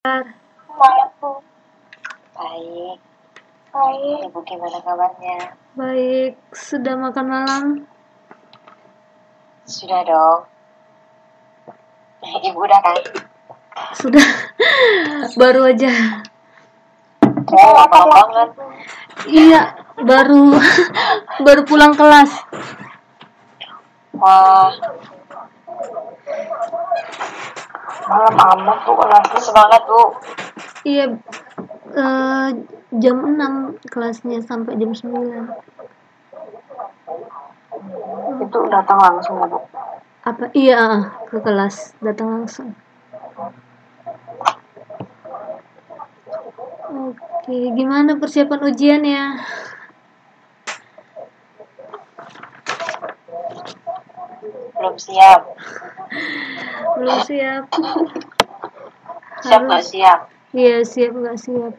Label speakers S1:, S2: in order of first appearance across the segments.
S1: Bu.
S2: Baik.
S1: Baik.
S2: Ibu gimana kabarnya?
S3: Baik, sudah makan malam?
S2: Sudah dong. Ibu udah kan?
S3: Sudah. baru aja.
S2: Oh, lama banget.
S3: Iya, baru baru pulang kelas.
S2: Wah. Malam amat bu kelasnya semangat bu.
S3: Iya, eh, jam 6 kelasnya sampai jam 9.
S2: Itu datang langsung ya bu.
S3: Apa? Iya, ke kelas datang langsung. Oke, gimana persiapan ujian ya?
S2: Belum siap.
S3: Belum siap.
S2: Siap nggak siap?
S3: Iya, siap nggak siap.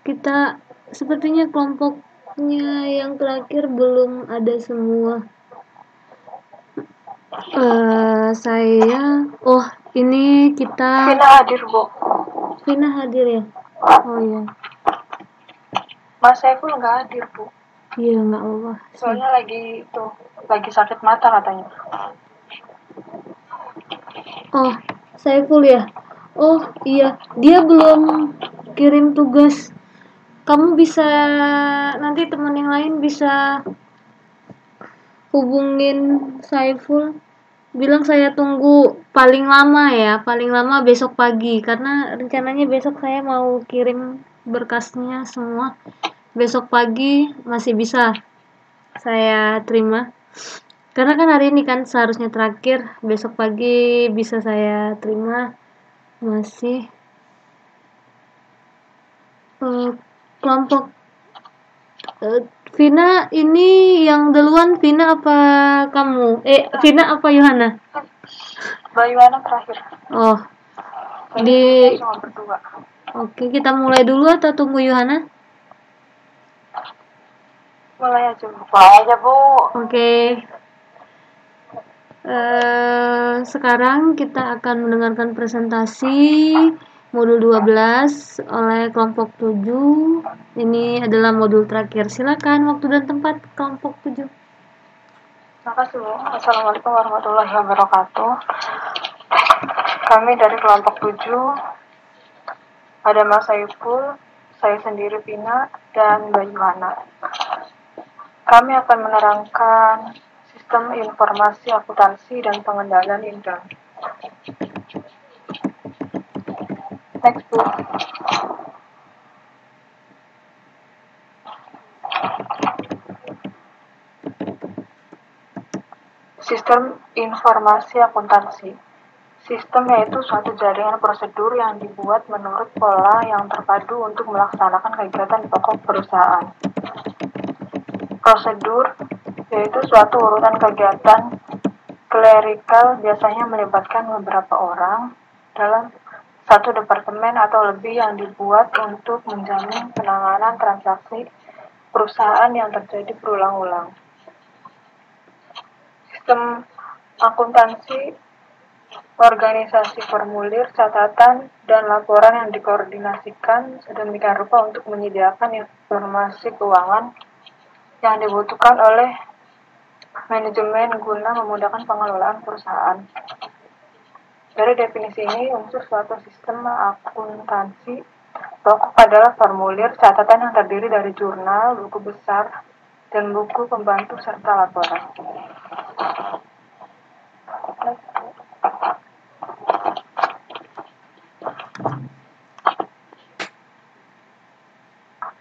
S3: Kita sepertinya kelompoknya yang terakhir belum ada semua. Eh, saya, oh ini kita
S1: Vina hadir, Bu.
S3: Vina hadir ya? Oh iya,
S1: Mas Saiful nggak hadir, Bu.
S3: Iya nggak apa.
S1: Soalnya lagi tuh lagi sakit mata katanya.
S3: Oh, Saiful ya? Oh iya, dia belum kirim tugas. Kamu bisa nanti teman yang lain bisa hubungin Saiful. Bilang saya tunggu paling lama ya, paling lama besok pagi karena rencananya besok saya mau kirim berkasnya semua. Besok pagi masih bisa saya terima. Karena kan hari ini kan seharusnya terakhir, besok pagi bisa saya terima masih eh, kelompok eh, Vina ini yang duluan Vina apa kamu? Eh Vina apa Yohana?
S1: Mbak Yuwana terakhir.
S3: Oh di oke kita mulai dulu atau tunggu Yohana?
S1: Mulai aja, Bu.
S2: Mulai aja bu.
S3: Oke. Eh, sekarang kita akan mendengarkan presentasi modul 12 oleh kelompok 7. Ini adalah modul terakhir. Silakan waktu dan tempat kelompok 7.
S1: Makasih, Bu. Assalamualaikum warahmatullahi wabarakatuh. Kami dari kelompok 7 ada Mas Saiful, saya sendiri Vina, dan Mbak Yuhana. Kami akan menerangkan sistem informasi akuntansi dan pengendalian indang. Next, Bu. Sistem informasi akuntansi. Sistem yaitu suatu jaringan prosedur yang dibuat menurut pola yang terpadu untuk melaksanakan kegiatan pokok perusahaan. Prosedur yaitu suatu urutan kegiatan klerikal biasanya melibatkan beberapa orang dalam satu departemen atau lebih yang dibuat untuk menjamin penanganan transaksi perusahaan yang terjadi berulang-ulang. Sistem akuntansi, organisasi formulir, catatan, dan laporan yang dikoordinasikan sedemikian rupa untuk menyediakan informasi keuangan yang dibutuhkan oleh manajemen guna memudahkan pengelolaan perusahaan. Dari definisi ini, unsur suatu sistem akuntansi pokok adalah formulir catatan yang terdiri dari jurnal, buku besar, dan buku pembantu serta laporan.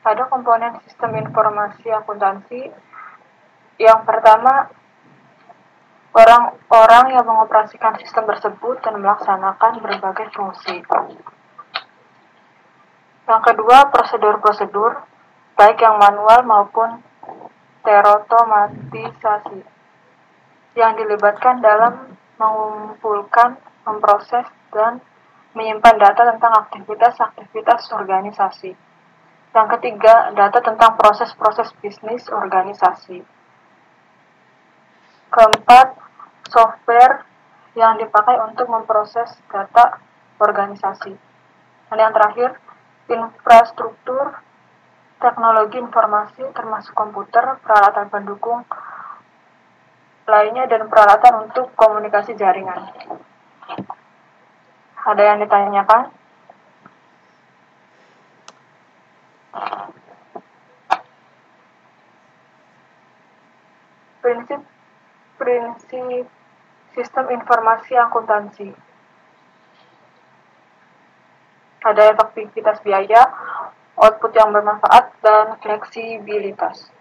S1: Pada komponen sistem informasi akuntansi, yang pertama orang-orang yang mengoperasikan sistem tersebut dan melaksanakan berbagai fungsi. Yang kedua, prosedur-prosedur, baik yang manual maupun terotomatisasi, yang dilibatkan dalam mengumpulkan, memproses, dan menyimpan data tentang aktivitas-aktivitas organisasi. Yang ketiga, data tentang proses-proses bisnis organisasi. Keempat, software yang dipakai untuk memproses data organisasi. Dan yang terakhir, infrastruktur teknologi informasi termasuk komputer, peralatan pendukung lainnya dan peralatan untuk komunikasi jaringan. Ada yang ditanyakan? Prinsip-prinsip sistem informasi akuntansi. Ada efektivitas biaya, output yang bermanfaat, dan fleksibilitas.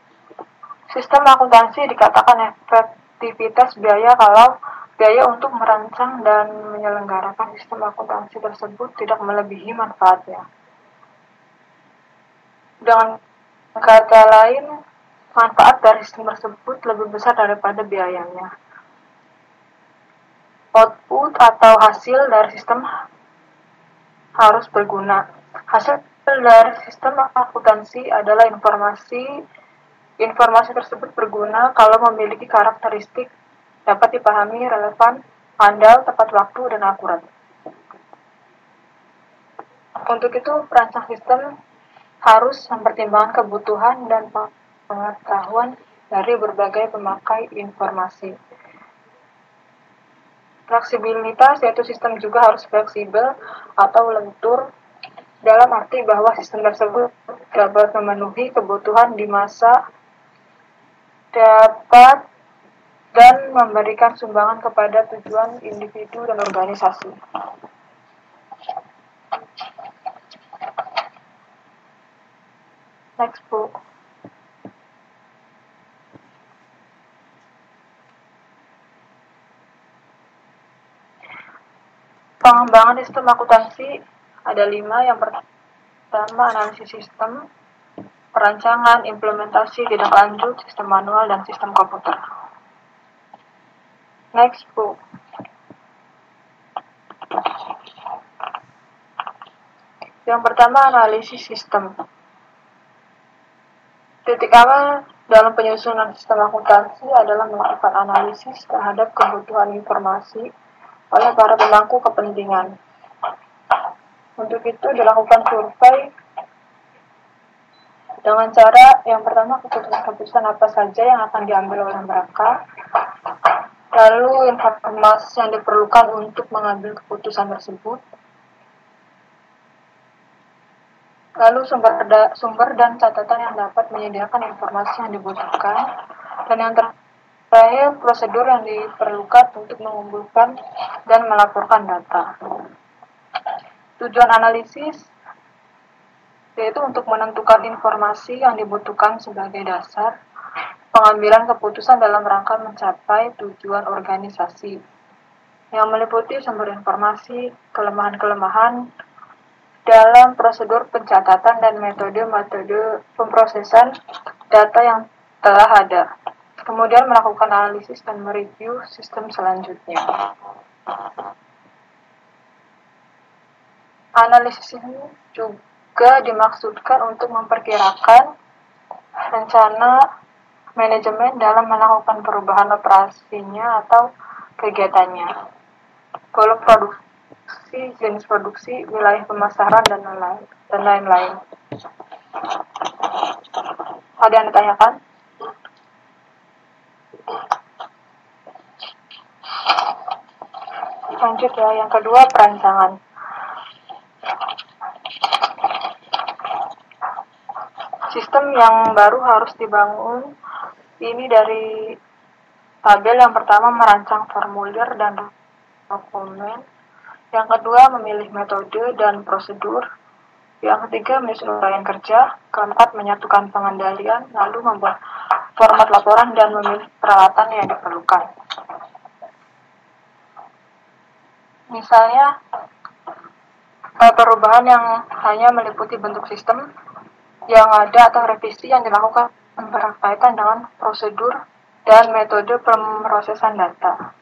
S1: Sistem akuntansi dikatakan efektivitas biaya kalau biaya untuk merancang dan menyelenggarakan sistem akuntansi tersebut tidak melebihi manfaatnya. Dengan kata lain, manfaat dari sistem tersebut lebih besar daripada biayanya. Output atau hasil dari sistem harus berguna. Hasil dari sistem akuntansi adalah informasi informasi tersebut berguna kalau memiliki karakteristik dapat dipahami, relevan, andal, tepat waktu, dan akurat. Untuk itu, perancang sistem harus mempertimbangkan kebutuhan dan pengetahuan dari berbagai pemakai informasi. Fleksibilitas yaitu sistem juga harus fleksibel atau lentur dalam arti bahwa sistem tersebut dapat memenuhi kebutuhan di masa dapat dan memberikan sumbangan kepada tujuan individu dan organisasi. Next book. Pengembangan sistem akuntansi ada lima. Yang pertama analisis sistem, perancangan, implementasi, tindak lanjut, sistem manual, dan sistem komputer. Next book. Yang pertama analisis sistem. Titik awal dalam penyusunan sistem akuntansi adalah melakukan analisis terhadap kebutuhan informasi oleh para pemangku kepentingan. Untuk itu dilakukan survei dengan cara yang pertama keputusan-keputusan apa saja yang akan diambil oleh mereka, lalu informasi yang diperlukan untuk mengambil keputusan tersebut, lalu sumber, sumber dan catatan yang dapat menyediakan informasi yang dibutuhkan, dan yang terakhir Terakhir, prosedur yang diperlukan untuk mengumpulkan dan melaporkan data. Tujuan analisis yaitu untuk menentukan informasi yang dibutuhkan sebagai dasar pengambilan keputusan dalam rangka mencapai tujuan organisasi yang meliputi sumber informasi, kelemahan-kelemahan dalam prosedur pencatatan dan metode-metode pemrosesan data yang telah ada kemudian melakukan analisis dan mereview sistem selanjutnya. Analisis ini juga dimaksudkan untuk memperkirakan rencana manajemen dalam melakukan perubahan operasinya atau kegiatannya, volume produksi, jenis produksi, wilayah pemasaran, dan lain-lain. Ada yang ditanyakan? Lanjut ya, yang kedua perancangan. Sistem yang baru harus dibangun ini dari tabel yang pertama merancang formulir dan dokumen, yang kedua memilih metode dan prosedur, yang ketiga menyusun uraian kerja, keempat menyatukan pengendalian, lalu membuat format laporan dan memilih peralatan yang diperlukan. Misalnya, eh, perubahan yang hanya meliputi bentuk sistem yang ada atau revisi yang dilakukan berkaitan dengan prosedur dan metode pemrosesan data.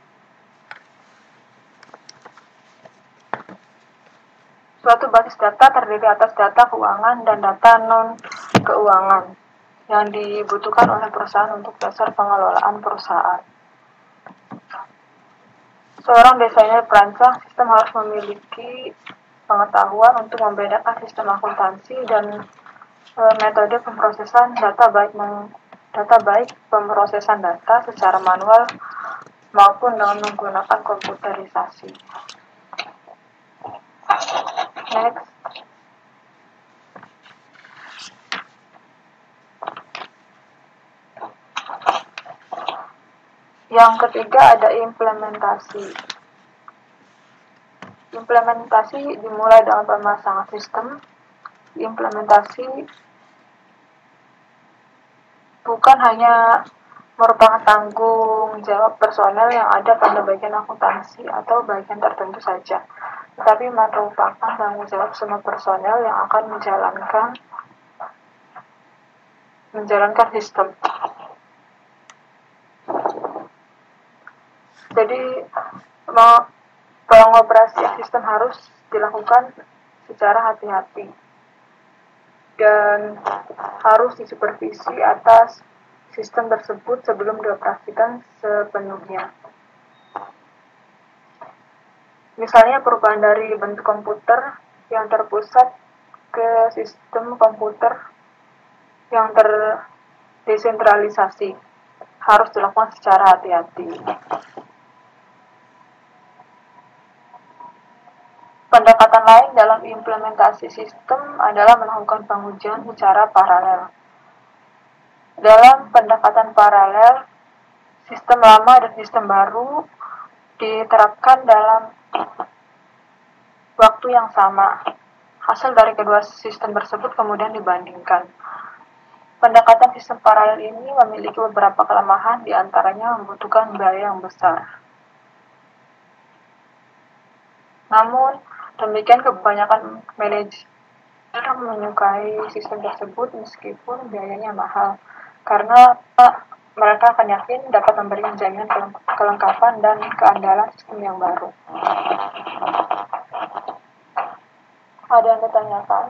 S1: Suatu basis data terdiri atas data keuangan dan data non-keuangan yang dibutuhkan oleh perusahaan untuk dasar pengelolaan perusahaan. Seorang desainer perancang sistem harus memiliki pengetahuan untuk membedakan sistem akuntansi dan e, metode pemrosesan data baik meng, data baik pemrosesan data secara manual maupun dengan menggunakan komputerisasi. Next. Yang ketiga ada implementasi. Implementasi dimulai dengan pemasangan sistem. Implementasi bukan hanya merupakan tanggung jawab personel yang ada pada bagian akuntansi atau bagian tertentu saja, tetapi merupakan tanggung jawab semua personel yang akan menjalankan menjalankan sistem. Jadi pengoperasian sistem harus dilakukan secara hati-hati dan harus disupervisi atas sistem tersebut sebelum dioperasikan sepenuhnya. Misalnya perubahan dari bentuk komputer yang terpusat ke sistem komputer yang terdesentralisasi harus dilakukan secara hati-hati. Pendekatan lain dalam implementasi sistem adalah melakukan pengujian secara paralel. Dalam pendekatan paralel, sistem lama dan sistem baru diterapkan dalam waktu yang sama. Hasil dari kedua sistem tersebut kemudian dibandingkan. Pendekatan sistem paralel ini memiliki beberapa kelemahan, di antaranya membutuhkan biaya yang besar. Namun, Demikian kebanyakan manajer menyukai sistem tersebut meskipun biayanya mahal, karena mereka akan yakin dapat memberikan jaminan kelengkapan dan keandalan sistem yang baru. Ada yang ditanyakan?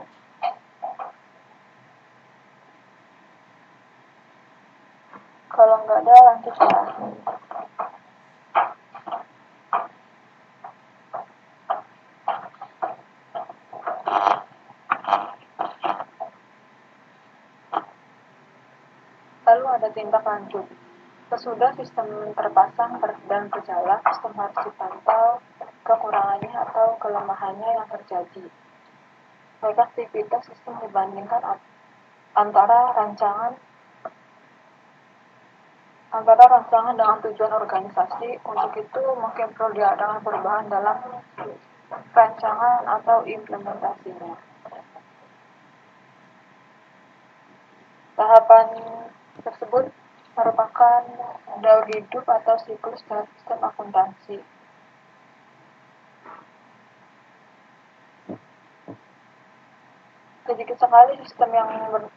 S1: Kalau nggak ada, lanjut ya. Ada tindak lanjut. Sesudah sistem terpasang dan berjalan, sistem harus dipantau kekurangannya atau kelemahannya yang terjadi. Baik aktivitas sistem dibandingkan antara rancangan antara rancangan dengan tujuan organisasi. Untuk itu mungkin perlu diadakan perubahan dalam rancangan atau implementasinya. Tahapan merupakan hidup atau siklus dalam sistem akuntansi. Sedikit sekali sistem yang ber,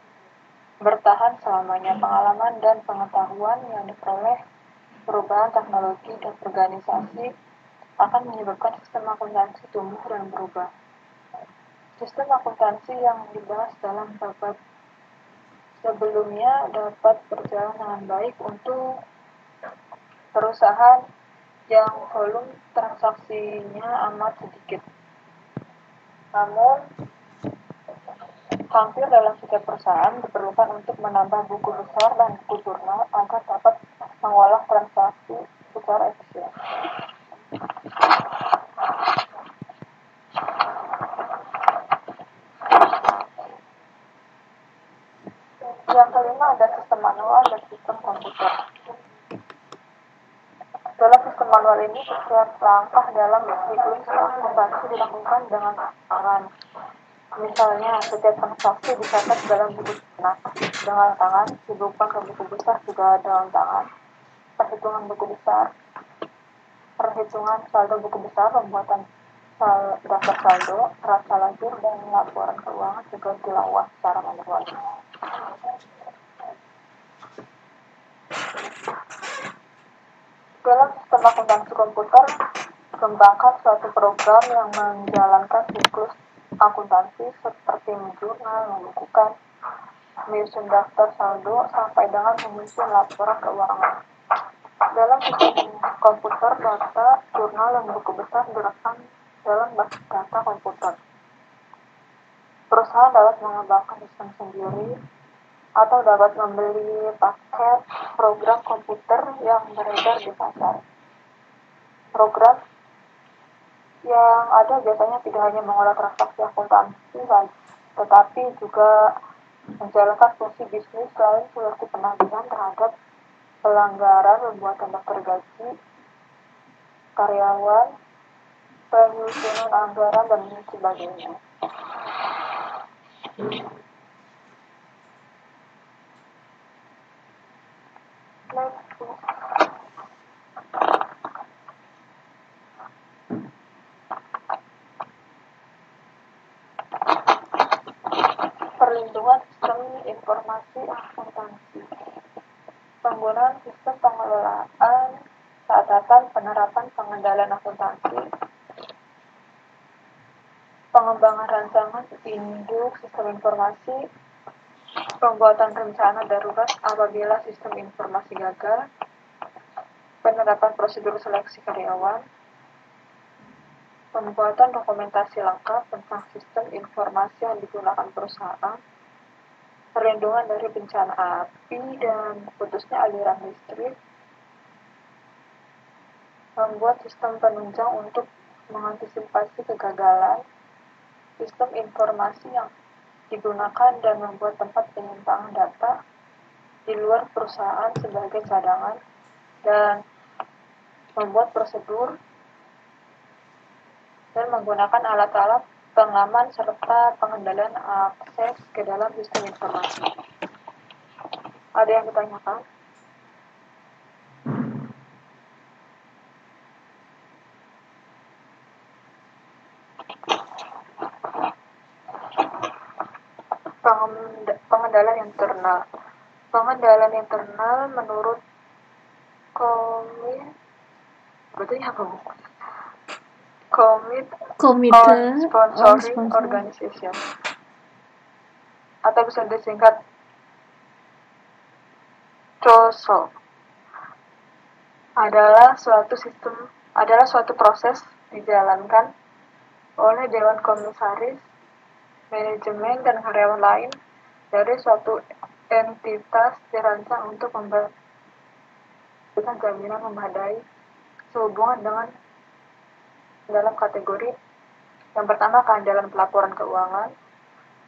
S1: bertahan selamanya pengalaman dan pengetahuan yang diperoleh perubahan teknologi dan organisasi akan menyebabkan sistem akuntansi tumbuh dan berubah. Sistem akuntansi yang dibahas dalam bab sebelumnya dapat berjalan dengan baik untuk perusahaan yang volume transaksinya amat sedikit. Namun, hampir dalam setiap perusahaan diperlukan untuk menambah buku besar dan buku jurnal agar dapat mengolah transaksi secara efisien. Yang kelima ada sistem manual dan sistem komputer. Dalam sistem manual ini, setiap langkah dalam siklus transaksi dilakukan dengan tangan. Misalnya, setiap transaksi dicatat dalam buku cetak dengan tangan, dibuka ke buku besar juga dalam tangan. Perhitungan buku besar, perhitungan saldo buku besar, pembuatan daftar saldo, rasa lajur, dan laporan keuangan juga dilakukan secara manual. Dalam sistem akuntansi komputer, kembangkan suatu program yang menjalankan siklus akuntansi seperti menjurnal, membukukan, menyusun daftar saldo, sampai dengan menyusun laporan keuangan. Dalam sistem komputer, data, jurnal, dan buku besar direkam dalam basis data komputer. Kalian dapat mengembangkan sistem sendiri atau dapat membeli paket program komputer yang beredar di pasar. Program yang ada biasanya tidak hanya mengolah transaksi akuntansi, tetapi juga menjalankan fungsi bisnis lain seperti penagihan terhadap pelanggaran pembuatan daftar gaji, karyawan, penyusunan anggaran, dan sebagainya. Perlindungan sistem informasi akuntansi. Penggunaan sistem pengelolaan catatan penerapan pengendalian akuntansi pengembangan rancangan induk sistem informasi pembuatan rencana darurat apabila sistem informasi gagal penerapan prosedur seleksi karyawan pembuatan dokumentasi lengkap tentang sistem informasi yang digunakan perusahaan, perlindungan dari bencana api dan putusnya aliran listrik, membuat sistem penunjang untuk mengantisipasi kegagalan, sistem informasi yang digunakan dan membuat tempat penyimpangan data di luar perusahaan sebagai cadangan, dan membuat prosedur dan menggunakan alat-alat pengaman serta pengendalian akses ke dalam sistem informasi. Ada yang ditanyakan? Pengendalian internal. Pengendalian internal menurut komit betulnya apa buku? Commit
S3: Komite
S1: on Sponsoring
S3: Sponsor.
S1: Organization atau bisa disingkat COSO adalah suatu sistem adalah suatu proses dijalankan oleh dewan komisaris, manajemen dan karyawan lain dari suatu entitas dirancang untuk memberikan jaminan memadai sehubungan dengan dalam kategori yang pertama keandalan pelaporan keuangan,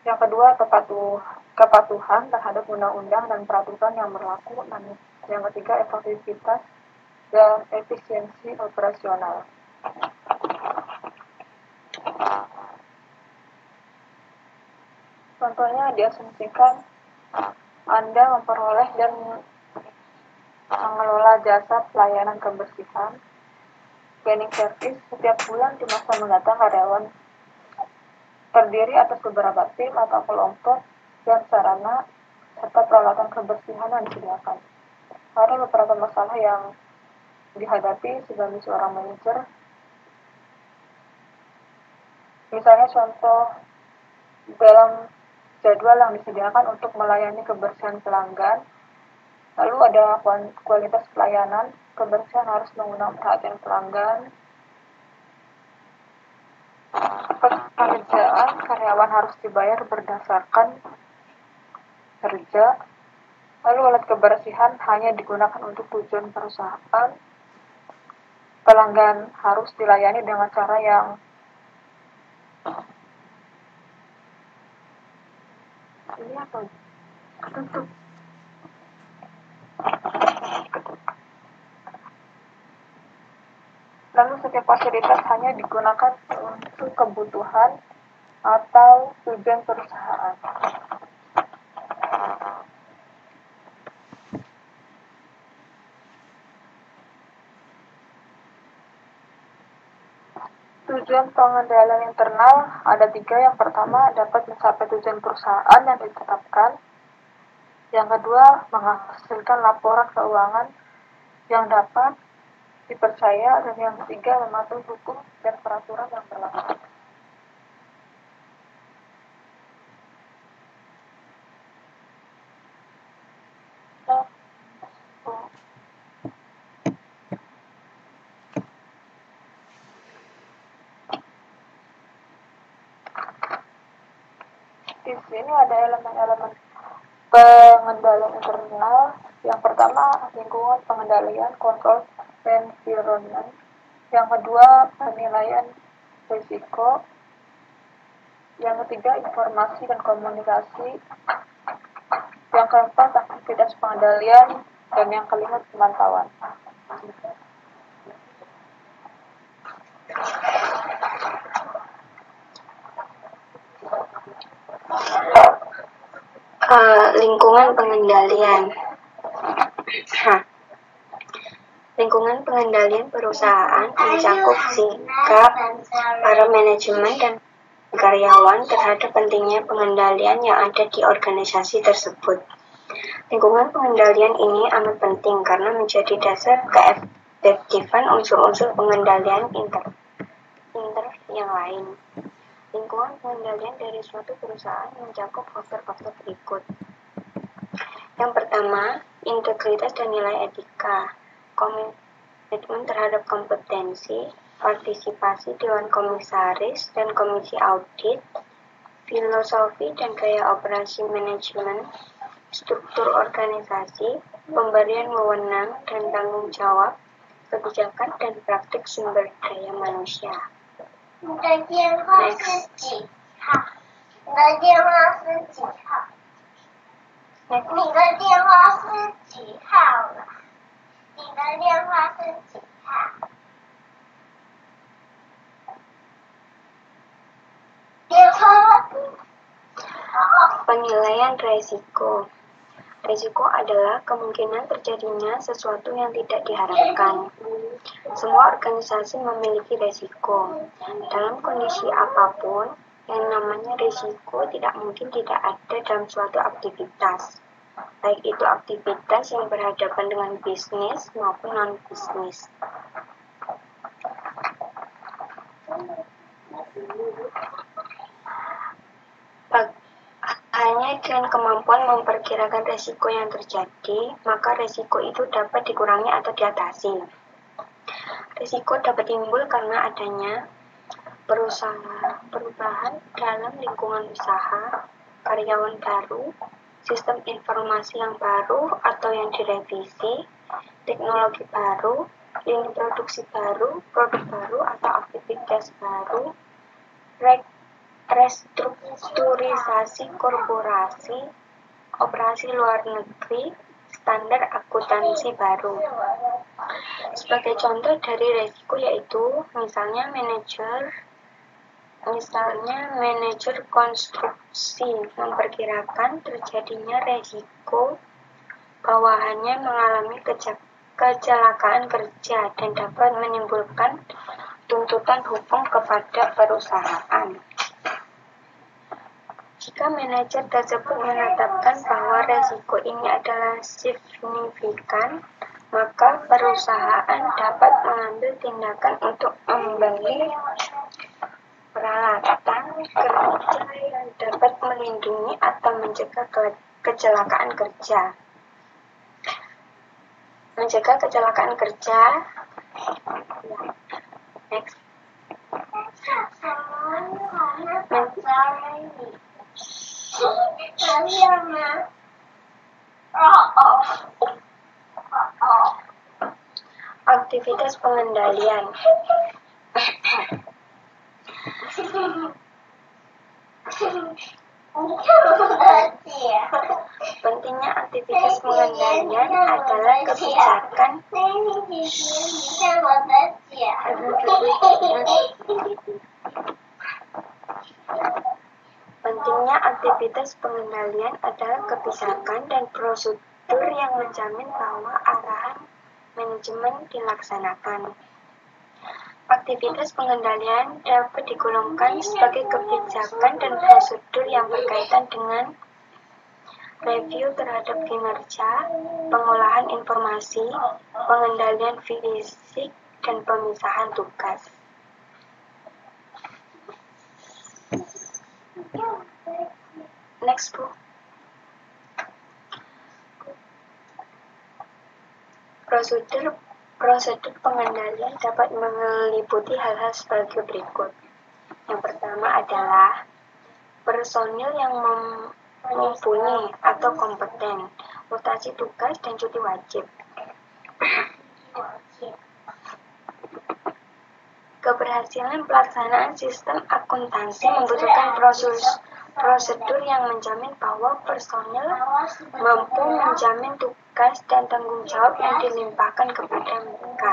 S1: yang kedua kepatuh, kepatuhan terhadap undang-undang dan peraturan yang berlaku, dan yang ketiga efektivitas dan efisiensi operasional. Contohnya diasumsikan Anda memperoleh dan mengelola jasa pelayanan kebersihan cleaning service setiap bulan di masa mendatang karyawan terdiri atas beberapa tim atau kelompok dan sarana serta peralatan kebersihan yang disediakan. Ada beberapa masalah yang dihadapi sebagai seorang manajer. Misalnya contoh dalam jadwal yang disediakan untuk melayani kebersihan pelanggan, lalu ada kualitas pelayanan, kebersihan harus mengundang perhatian pelanggan. Pekerjaan karyawan harus dibayar berdasarkan kerja. Lalu alat kebersihan hanya digunakan untuk tujuan perusahaan. Pelanggan harus dilayani dengan cara yang Lalu setiap fasilitas hanya digunakan untuk kebutuhan atau tujuan perusahaan. Tujuan pengendalian internal ada tiga. Yang pertama, dapat mencapai tujuan perusahaan yang ditetapkan. Yang kedua, menghasilkan laporan keuangan yang dapat dipercaya. Dan yang ketiga, mematuhi hukum dan peraturan yang berlaku. Sisi ini ada elemen-elemen pengendalian internal. Yang pertama lingkungan pengendalian kontrol environment. Yang kedua penilaian risiko. Yang ketiga informasi dan komunikasi. Yang keempat aktivitas pengendalian dan yang kelima pemantauan.
S2: Uh, lingkungan pengendalian. Hah. Lingkungan pengendalian perusahaan mencakup sikap para manajemen dan karyawan terhadap pentingnya pengendalian yang ada di organisasi tersebut. Lingkungan pengendalian ini amat penting karena menjadi dasar keefektifan unsur-unsur pengendalian inter, inter yang lain. Lingkungan pengendalian dari suatu perusahaan mencakup faktor-faktor berikut. Yang pertama, integritas dan nilai etika, komitmen terhadap kompetensi, partisipasi Dewan Komisaris dan Komisi Audit, filosofi dan gaya operasi manajemen, struktur organisasi, pemberian wewenang dan tanggung jawab, kebijakan dan praktik sumber daya manusia.
S4: 你的电话是几号？你的电话是几号？你的电话是几号？了？你的电话是几号？电话。
S2: Penilaian resiko Risiko adalah kemungkinan terjadinya sesuatu yang tidak diharapkan. Semua organisasi memiliki risiko. Dalam kondisi apa pun, yang namanya risiko tidak mungkin tidak ada dalam suatu aktivitas. Baik itu aktivitas yang berhadapan dengan bisnis maupun non-bisnis. Dengan kemampuan memperkirakan resiko yang terjadi, maka resiko itu dapat dikurangi atau diatasi. Risiko dapat timbul karena adanya perusahaan, perubahan dalam lingkungan usaha, karyawan baru, sistem informasi yang baru atau yang direvisi, teknologi baru, lini produksi baru, produk baru atau aktivitas baru, restrukturisasi korporasi, operasi luar negeri, standar akuntansi baru. Sebagai contoh dari resiko yaitu misalnya manajer misalnya manajer konstruksi memperkirakan terjadinya resiko bawahannya mengalami kecelakaan kerja dan dapat menimbulkan tuntutan hukum kepada perusahaan. Jika manajer tersebut menetapkan bahwa resiko ini adalah signifikan, maka perusahaan dapat mengambil tindakan untuk membeli peralatan kerja yang dapat melindungi atau mencegah ke kecelakaan kerja. Mencegah kecelakaan kerja. Next. Aktivitas pengendalian. Pentingnya aktivitas pengendalian adalah kebijakan Pentingnya aktivitas pengendalian adalah kebijakan dan prosedur yang menjamin bahwa arahan manajemen dilaksanakan. Aktivitas pengendalian dapat digolongkan sebagai kebijakan dan prosedur yang berkaitan dengan review terhadap kinerja, pengolahan informasi, pengendalian fisik, dan pemisahan tugas. Next book. Prosedur prosedur pengendalian dapat meliputi hal-hal sebagai berikut. Yang pertama adalah personil yang mumpuni atau kompeten, mutasi tugas dan cuti wajib. Keberhasilan pelaksanaan sistem akuntansi membutuhkan proses prosedur yang menjamin bahwa personel mampu menjamin tugas dan tanggung jawab yang dilimpahkan kepada mereka.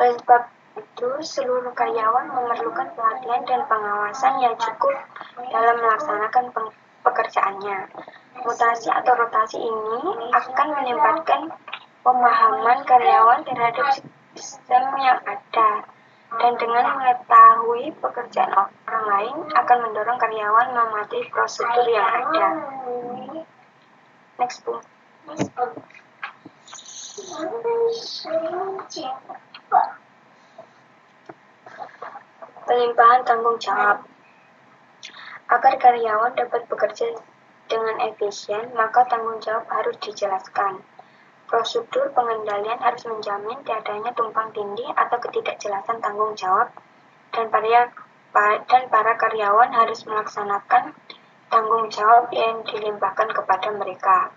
S2: Oleh sebab itu, seluruh karyawan memerlukan pelatihan dan pengawasan yang cukup dalam melaksanakan pekerjaannya. Mutasi atau rotasi ini akan menempatkan pemahaman karyawan terhadap sistem yang ada dan dengan mengetahui pekerjaan orang lain akan mendorong karyawan mematuhi prosedur yang ada. Next, Bu. Pelimpahan tanggung jawab. Agar karyawan dapat bekerja dengan efisien, maka tanggung jawab harus dijelaskan. Prosedur pengendalian harus menjamin tiadanya tumpang tindih atau ketidakjelasan tanggung jawab dan para dan para karyawan harus melaksanakan tanggung jawab yang dilimpahkan kepada mereka.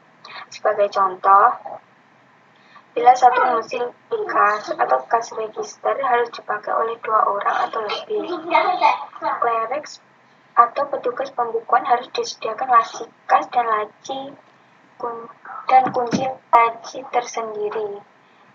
S2: Sebagai contoh, bila satu mesin kas atau kas register harus dipakai oleh dua orang atau lebih, clerk atau petugas pembukuan harus disediakan laci kas dan laci dan kunci laci tersendiri.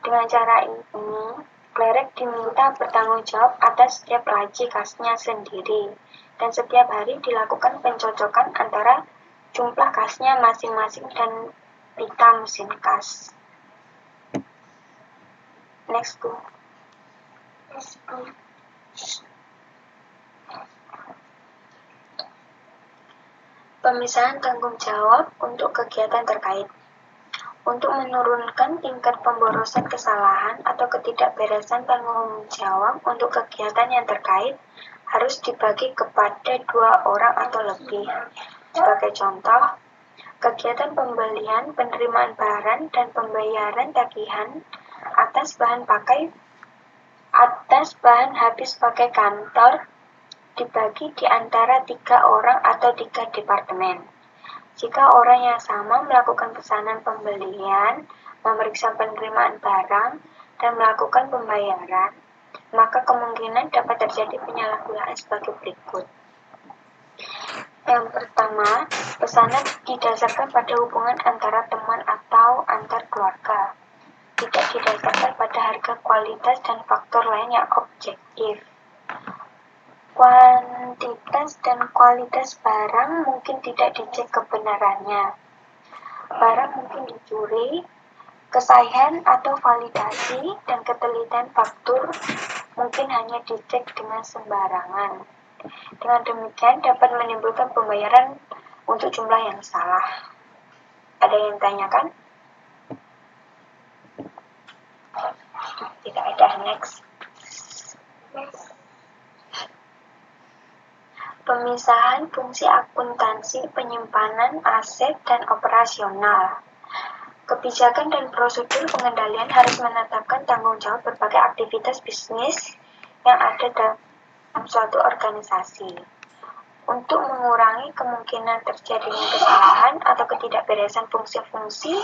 S2: Dengan cara ini, klerek diminta bertanggung jawab atas setiap laci kasnya sendiri, dan setiap hari dilakukan pencocokan antara jumlah kasnya masing-masing dan pita mesin kas. Next, go. Next, go. Pemisahan tanggung jawab untuk kegiatan terkait. Untuk menurunkan tingkat pemborosan kesalahan atau ketidakberesan tanggung jawab untuk kegiatan yang terkait harus dibagi kepada dua orang atau lebih. Sebagai contoh, kegiatan pembelian, penerimaan barang, dan pembayaran tagihan atas bahan pakai atas bahan habis pakai kantor dibagi di antara tiga orang atau tiga departemen. Jika orang yang sama melakukan pesanan pembelian, memeriksa penerimaan barang, dan melakukan pembayaran, maka kemungkinan dapat terjadi penyalahgunaan sebagai berikut. Yang pertama, pesanan didasarkan pada hubungan antara teman atau antar keluarga. Tidak didasarkan pada harga kualitas dan faktor lain yang objektif. Kuantitas dan kualitas barang mungkin tidak dicek kebenarannya. Barang mungkin dicuri, kesahihan atau validasi dan ketelitian faktur mungkin hanya dicek dengan sembarangan. Dengan demikian dapat menimbulkan pembayaran untuk jumlah yang salah. Ada yang tanyakan? Tidak ada. Next. Pemisahan fungsi akuntansi penyimpanan aset dan operasional. Kebijakan dan prosedur pengendalian harus menetapkan tanggung jawab berbagai aktivitas bisnis yang ada dalam suatu organisasi. Untuk mengurangi kemungkinan terjadinya kesalahan atau ketidakberesan fungsi-fungsi,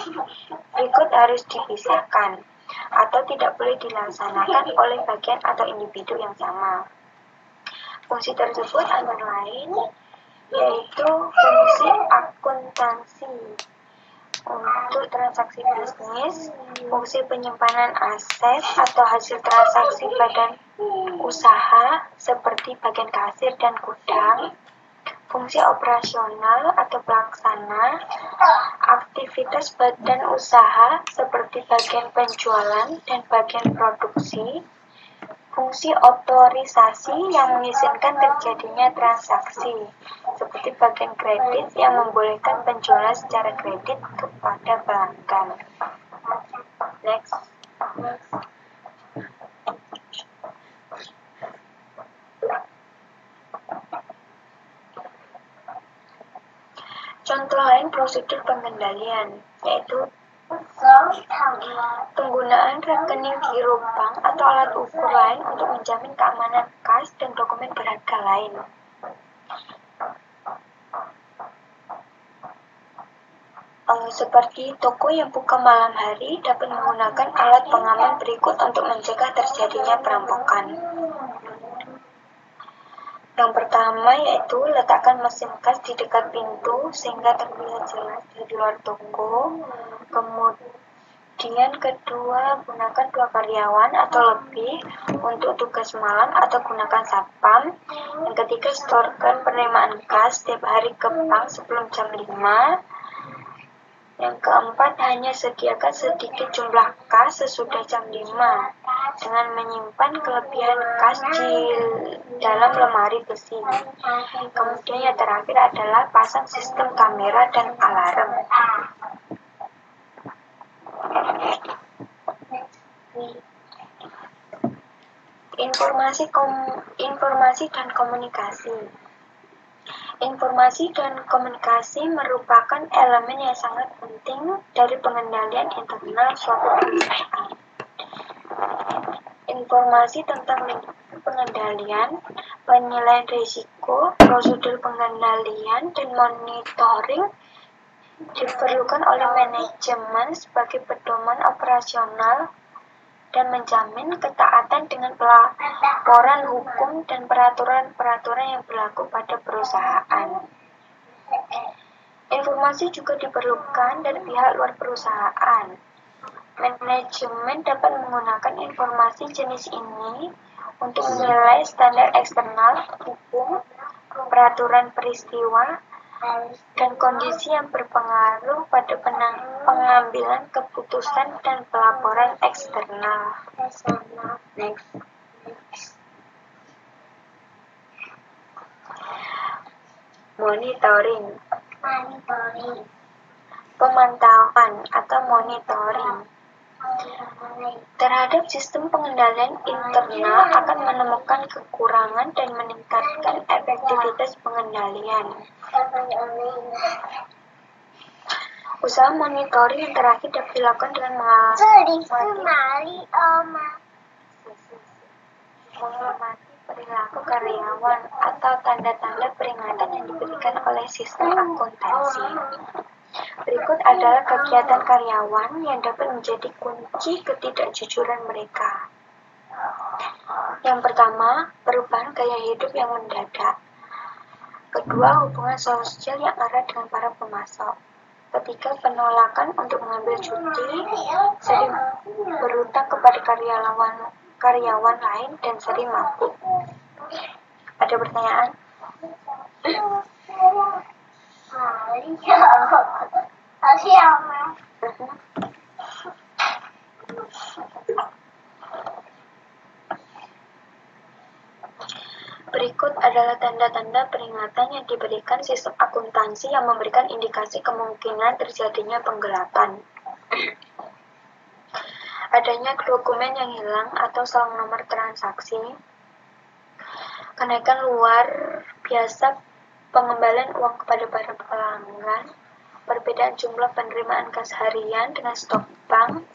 S2: berikut harus dipisahkan atau tidak boleh dilaksanakan oleh bagian atau individu yang sama. Fungsi tersebut antara lain yaitu fungsi akuntansi. Untuk transaksi bisnis, fungsi penyimpanan aset atau hasil transaksi badan usaha seperti bagian kasir dan gudang, fungsi operasional atau pelaksana, aktivitas badan usaha seperti bagian penjualan dan bagian produksi, fungsi otorisasi yang mengizinkan terjadinya transaksi, seperti bagian kredit yang membolehkan penjualan secara kredit kepada pelanggan. Next. Contoh lain prosedur pengendalian, yaitu Penggunaan rekening giro bank atau alat ukur lain untuk menjamin keamanan kas dan dokumen berharga lain. Eh, seperti toko yang buka malam hari dapat menggunakan alat pengaman berikut untuk mencegah terjadinya perampokan. Yang pertama yaitu letakkan mesin kas di dekat pintu sehingga terlihat jelas di luar toko. Kemudian kedua, gunakan dua karyawan atau lebih untuk tugas malam atau gunakan satpam. Yang ketiga, setorkan penerimaan kas setiap hari ke bank sebelum jam 5 yang keempat, hanya sediakan sedikit jumlah kas sesudah jam 5 dengan menyimpan kelebihan kas di dalam lemari besi. Kemudian yang terakhir adalah pasang sistem kamera dan alarm. Informasi kom informasi dan komunikasi. Informasi dan komunikasi merupakan elemen yang sangat penting dari pengendalian internal suatu perusahaan. Informasi tentang pengendalian, penilaian risiko, prosedur pengendalian, dan monitoring diperlukan oleh manajemen sebagai pedoman operasional dan menjamin ketaatan dengan pelaporan hukum dan peraturan-peraturan yang berlaku pada perusahaan. Informasi juga diperlukan dari pihak luar perusahaan. Manajemen dapat menggunakan informasi jenis ini untuk menilai standar eksternal, hukum, peraturan peristiwa, dan kondisi yang berpengaruh pada pengambilan keputusan dan pelaporan eksternal. Monitoring. Pemantauan atau monitoring terhadap sistem pengendalian internal akan menemukan kekurangan dan meningkatkan efektivitas pengendalian. Usaha monitoring yang terakhir dapat dilakukan dengan mengamati perilaku karyawan atau tanda-tanda peringatan yang diberikan oleh sistem akuntansi. Berikut adalah kegiatan karyawan yang dapat menjadi kunci ketidakjujuran mereka. Yang pertama, perubahan gaya hidup yang mendadak. Kedua, hubungan sosial yang erat dengan para pemasok. Ketiga, penolakan untuk mengambil cuti, sering berutang kepada karyawan karyawan lain dan sering mabuk. Ada pertanyaan? Berikut adalah tanda-tanda peringatan yang diberikan sistem akuntansi yang memberikan indikasi kemungkinan terjadinya penggelapan. Adanya dokumen yang hilang atau salah nomor transaksi, kenaikan luar biasa pengembalian uang kepada para pelanggan, perbedaan jumlah penerimaan kas harian dengan stok bank,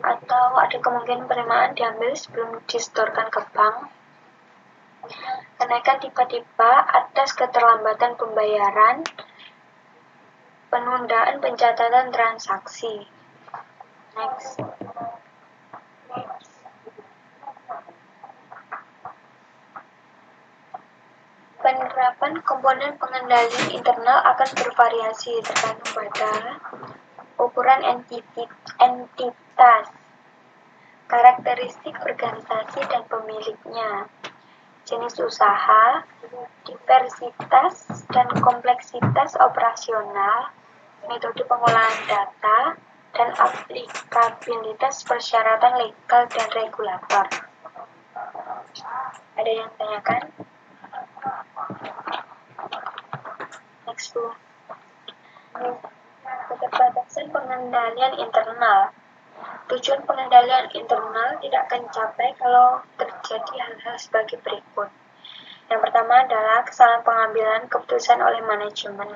S2: atau ada kemungkinan penerimaan diambil sebelum distorkan ke bank, kenaikan tiba-tiba atas keterlambatan pembayaran, penundaan pencatatan transaksi. Next. Penerapan komponen pengendalian internal akan bervariasi tergantung pada ukuran entitas, karakteristik organisasi dan pemiliknya, jenis usaha, diversitas dan kompleksitas operasional, metode pengolahan data, dan aplikabilitas persyaratan legal dan regulator. Ada yang tanyakan? To keterbatasan pengendalian internal. Tujuan pengendalian internal tidak akan capai kalau terjadi hal-hal sebagai berikut. Yang pertama adalah kesalahan pengambilan keputusan oleh manajemen.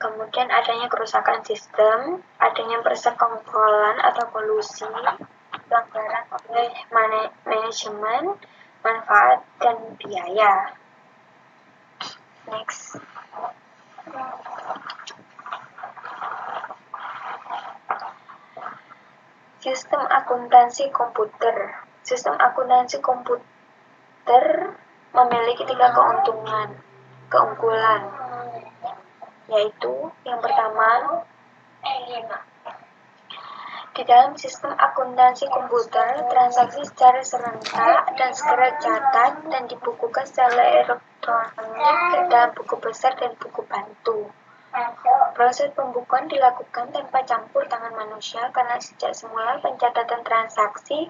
S2: Kemudian adanya kerusakan sistem, adanya persekongkolan atau kolusi, pelanggaran oleh manajemen, manfaat, dan biaya next sistem akuntansi komputer. Sistem akuntansi komputer memiliki tiga keuntungan. Keunggulan yaitu yang pertama di dalam sistem akuntansi komputer, transaksi secara serentak dan segera catat dan dibukukan secara elektronik ke dalam buku besar dan buku bantu. Proses pembukuan dilakukan tanpa campur tangan manusia karena sejak semula pencatatan transaksi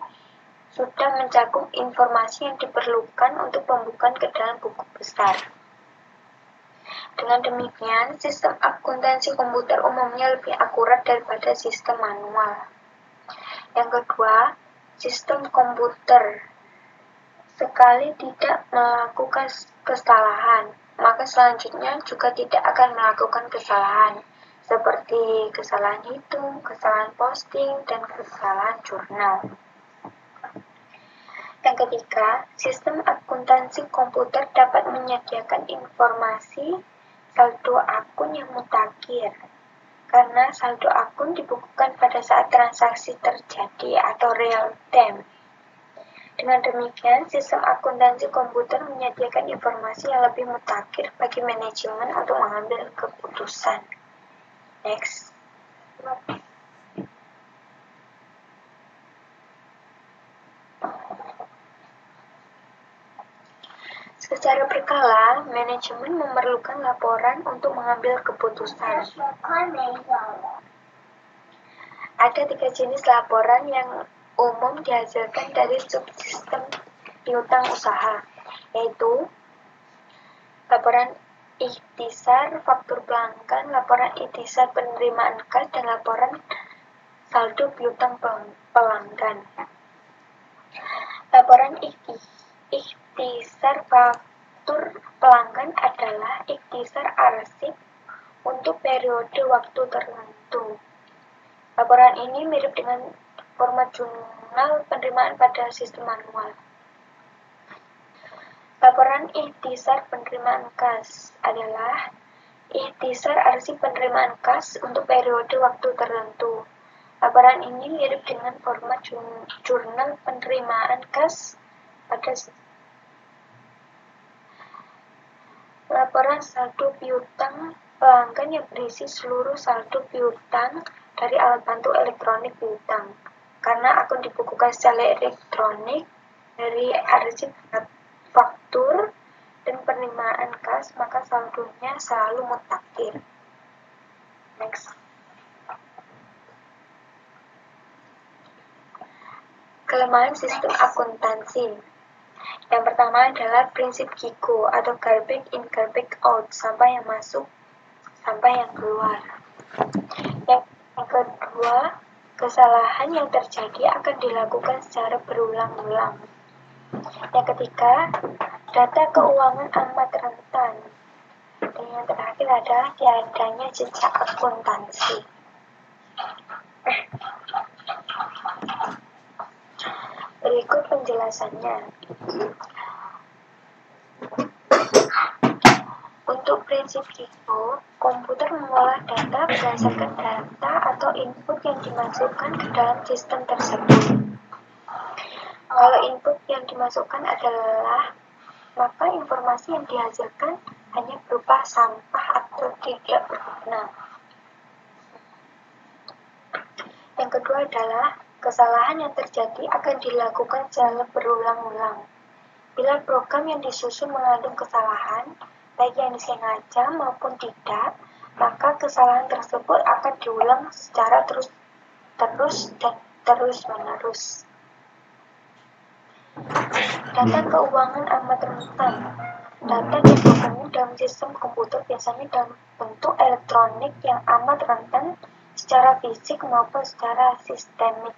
S2: sudah mencakup informasi yang diperlukan untuk pembukaan ke dalam buku besar. Dengan demikian, sistem akuntansi komputer umumnya lebih akurat daripada sistem manual. Yang kedua, sistem komputer sekali tidak melakukan kesalahan, maka selanjutnya juga tidak akan melakukan kesalahan seperti kesalahan hitung, kesalahan posting, dan kesalahan jurnal. Yang ketiga, sistem akuntansi komputer dapat menyediakan informasi saldo akun yang mutakhir karena saldo akun dibukukan pada saat transaksi terjadi atau real time. Dengan demikian, sistem akuntansi komputer menyediakan informasi yang lebih mutakhir bagi manajemen untuk mengambil keputusan. Next. Secara berkala, manajemen memerlukan laporan untuk mengambil keputusan. Ada tiga jenis laporan yang umum dihasilkan dari subsistem piutang usaha, yaitu laporan ikhtisar faktur pelanggan, laporan ikhtisar penerimaan kas, dan laporan saldo piutang pelanggan. Laporan ikhtisar faktur pelanggan adalah ikhtisar arsip untuk periode waktu tertentu. Laporan ini mirip dengan format jurnal penerimaan pada sistem manual. Laporan ikhtisar penerimaan kas adalah ikhtisar arsip penerimaan kas untuk periode waktu tertentu. Laporan ini mirip dengan format jurnal penerimaan kas pada laporan saldo piutang pelanggan yang berisi seluruh saldo piutang dari alat bantu elektronik piutang karena akun dibukukan secara elektronik dari arsip faktur dan penerimaan kas, maka saldonya selalu mutakhir. Next. Kelemahan sistem akuntansi. Yang pertama adalah prinsip GIGO atau garbage in garbage out, sampah yang masuk, sampah yang keluar. Yang kedua, kesalahan yang terjadi akan dilakukan secara berulang-ulang. Yang ketiga, data keuangan amat rentan. Dan yang terakhir adalah tiadanya jejak akuntansi. Berikut penjelasannya. Untuk prinsip itu, komputer mengolah data berdasarkan data atau input yang dimasukkan ke dalam sistem tersebut. Kalau input yang dimasukkan adalah maka informasi yang dihasilkan hanya berupa sampah atau tidak berguna. Yang kedua adalah kesalahan yang terjadi akan dilakukan secara berulang-ulang. Bila program yang disusun mengandung kesalahan, baik yang disengaja maupun tidak, maka kesalahan tersebut akan diulang secara terus-terus dan terus-menerus. Data keuangan amat rentan. Data disimpan dalam sistem komputer biasanya dalam bentuk elektronik yang amat rentan secara fisik maupun secara sistemik.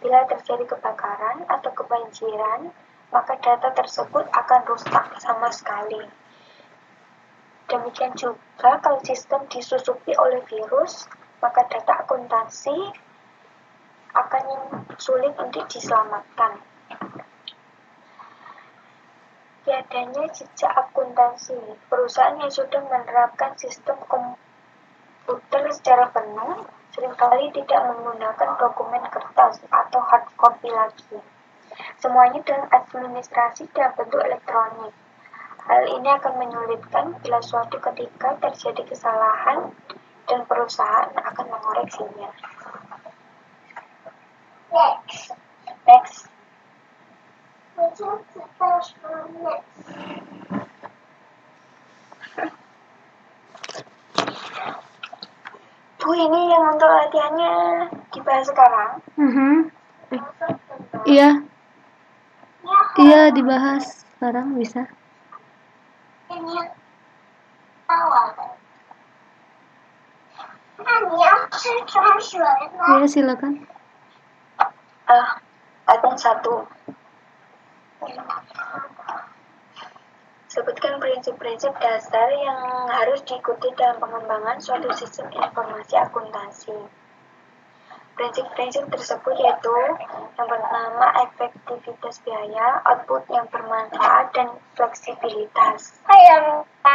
S2: Bila terjadi kebakaran atau kebanjiran, maka data tersebut akan rusak sama sekali. Demikian juga kalau sistem disusupi oleh virus, maka data akuntansi akan sulit untuk diselamatkan tiadanya jejak akuntansi. Perusahaan yang sudah menerapkan sistem komputer secara penuh sering kali tidak menggunakan dokumen kertas atau hard copy lagi. Semuanya dalam administrasi dalam bentuk elektronik. Hal ini akan menyulitkan bila suatu ketika terjadi kesalahan dan perusahaan akan mengoreksinya.
S4: Next.
S2: Next,
S4: Would you?
S2: Bu ini yang untuk latihannya dibahas sekarang.
S3: Mhm. Iya, iya dibahas sekarang bisa. Ya silakan.
S2: Ah, uh, ada satu. Sebutkan prinsip-prinsip dasar yang harus diikuti dalam pengembangan suatu sistem informasi akuntansi. Prinsip-prinsip tersebut yaitu yang pertama efektivitas biaya, output yang bermanfaat, dan fleksibilitas.
S4: 会有白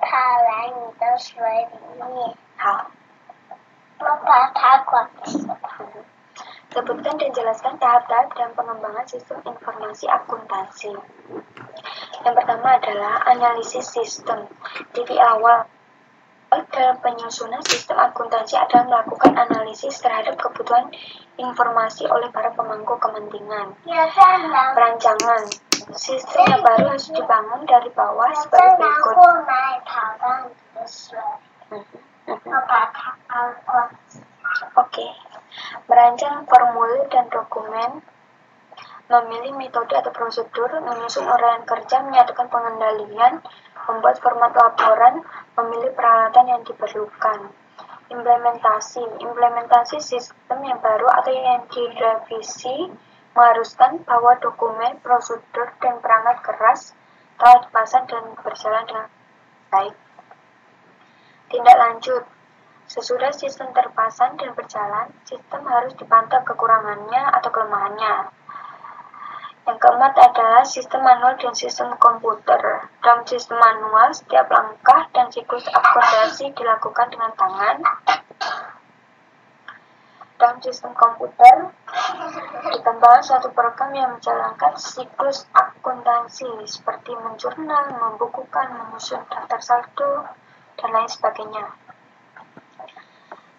S4: 跑来你的水里面，
S2: Hal.
S4: 我把它关上。
S2: Sebutkan dan jelaskan tahap-tahap dalam pengembangan sistem informasi akuntansi. Yang pertama adalah analisis sistem. Titik awal dalam penyusunan sistem akuntansi adalah melakukan analisis terhadap kebutuhan informasi oleh para pemangku kepentingan. Perancangan sistem yang baru harus dibangun dari bawah sebagai berikut. Oke, merancang formulir dan dokumen, memilih metode atau prosedur, menyusun uraian kerja, menyatukan pengendalian, membuat format laporan, memilih peralatan yang diperlukan. Implementasi. Implementasi sistem yang baru atau yang direvisi mengharuskan bahwa dokumen, prosedur, dan perangkat keras telah dipasang dan berjalan dengan baik. Tindak lanjut. Sesudah sistem terpasang dan berjalan, sistem harus dipantau kekurangannya atau kelemahannya. Yang keempat adalah sistem manual dan sistem komputer. Dalam sistem manual, setiap langkah dan siklus akuntansi dilakukan dengan tangan. Dalam sistem komputer, dikembangkan suatu program yang menjalankan siklus akuntansi seperti menjurnal, membukukan, menyusun daftar saldo, dan lain sebagainya.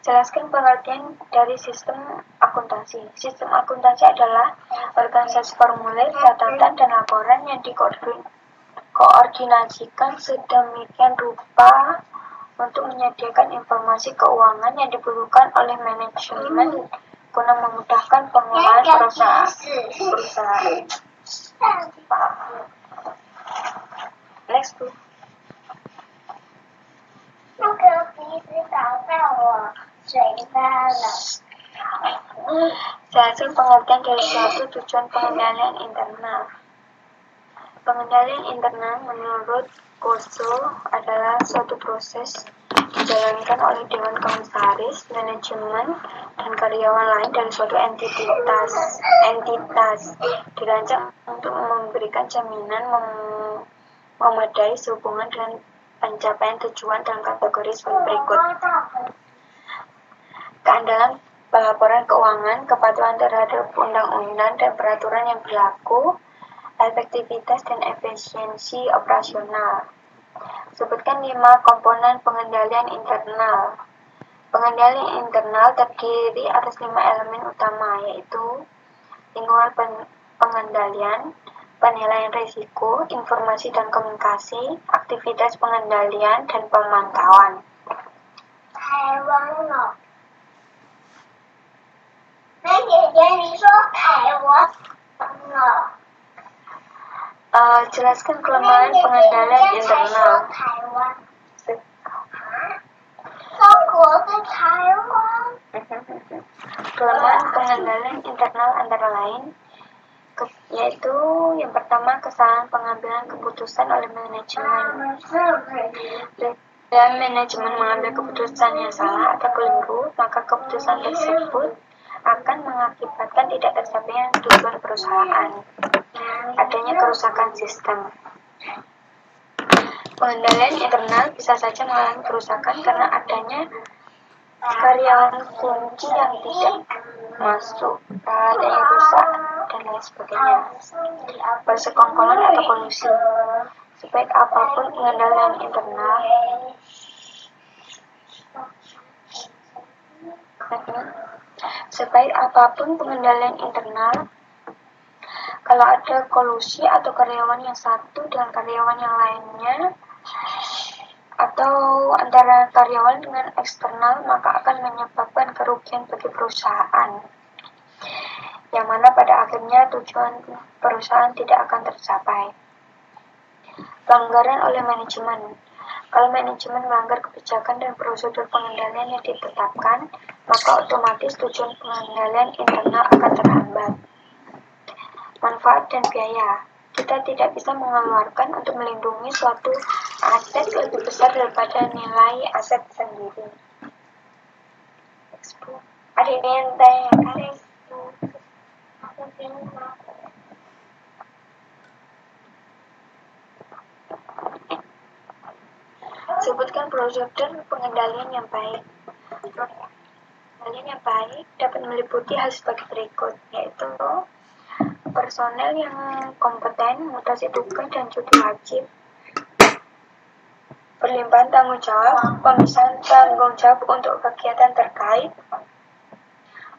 S2: Jelaskan pengertian dari sistem akuntansi. Sistem akuntansi adalah organisasi formulir, catatan, dan laporan yang dikoordinasikan sedemikian rupa untuk menyediakan informasi keuangan yang diperlukan oleh manajemen guna memudahkan pengelolaan
S4: 那个
S2: perusahaan.
S4: 鼻子
S2: perusahaan.
S4: 是上
S2: Next, Bu.
S4: 那个鼻子搞到我嘴巴了。
S2: Jelaskan pengertian dari suatu tujuan pengendalian internal. Pengendalian internal menurut Koso adalah suatu proses dijalankan oleh Dewan Komisaris, manajemen, dan karyawan lain dari suatu entitas. Entitas dirancang untuk memberikan jaminan mem- memadai sehubungan dengan pencapaian tujuan dalam kategori berikut. Keandalan pelaporan keuangan, kepatuhan terhadap undang-undang dan peraturan yang berlaku, efektivitas dan efisiensi operasional. Sebutkan lima komponen pengendalian internal. Pengendalian internal terdiri atas lima elemen utama, yaitu lingkungan pen- pengendalian, penilaian risiko, informasi dan komunikasi, aktivitas pengendalian, dan pemantauan.
S4: 台湾了。那姐姐，你说台湾了？
S2: Eh, jelaskan
S4: 那
S2: kelemahan
S4: 姐姐，
S2: pengendalian
S4: 人家才说
S2: internal.
S4: 台湾啊？中国的台湾？
S2: Kelemahan pengendalian internal antara lain ke- yaitu yang pertama kesalahan pengambilan keputusan oleh
S4: 他
S2: manajemen
S4: 们是不是？
S2: dan manajemen mengambil keputusan yang salah atau keliru maka keputusan tersebut akan mengakibatkan tidak tercapainya tujuan perusahaan. Adanya kerusakan sistem. Pengendalian internal bisa saja mengalami kerusakan karena adanya karyawan kunci yang tidak masuk adanya rusak dan lain sebagainya. Persekongkolan atau kolusi sebaik apa pun pengendalian internal sebaik apa pun pengendalian internal kalau ada kolusi atau karyawan yang satu dengan karyawan yang lainnya atau antara karyawan dengan eksternal maka akan menyebabkan kerugian bagi perusahaan yang mana pada akhirnya tujuan perusahaan tidak akan tercapai. Pelanggaran oleh manajemen kalau manajemen melanggar kebijakan dan prosedur pengendalian yang ditetapkan, maka otomatis tujuan pengendalian internal akan terhambat. Manfaat dan biaya kita tidak bisa mengeluarkan untuk melindungi suatu aset lebih besar daripada nilai aset sendiri. Ada yang tanya, Sebutkan prosedur pengendalian yang baik. Pengendalian yang baik dapat meliputi hal sebagai berikut, yaitu personel yang kompeten, mutasi tugas dan cuti wajib, perlimpahan tanggung jawab, pemisahan tanggung jawab untuk kegiatan terkait,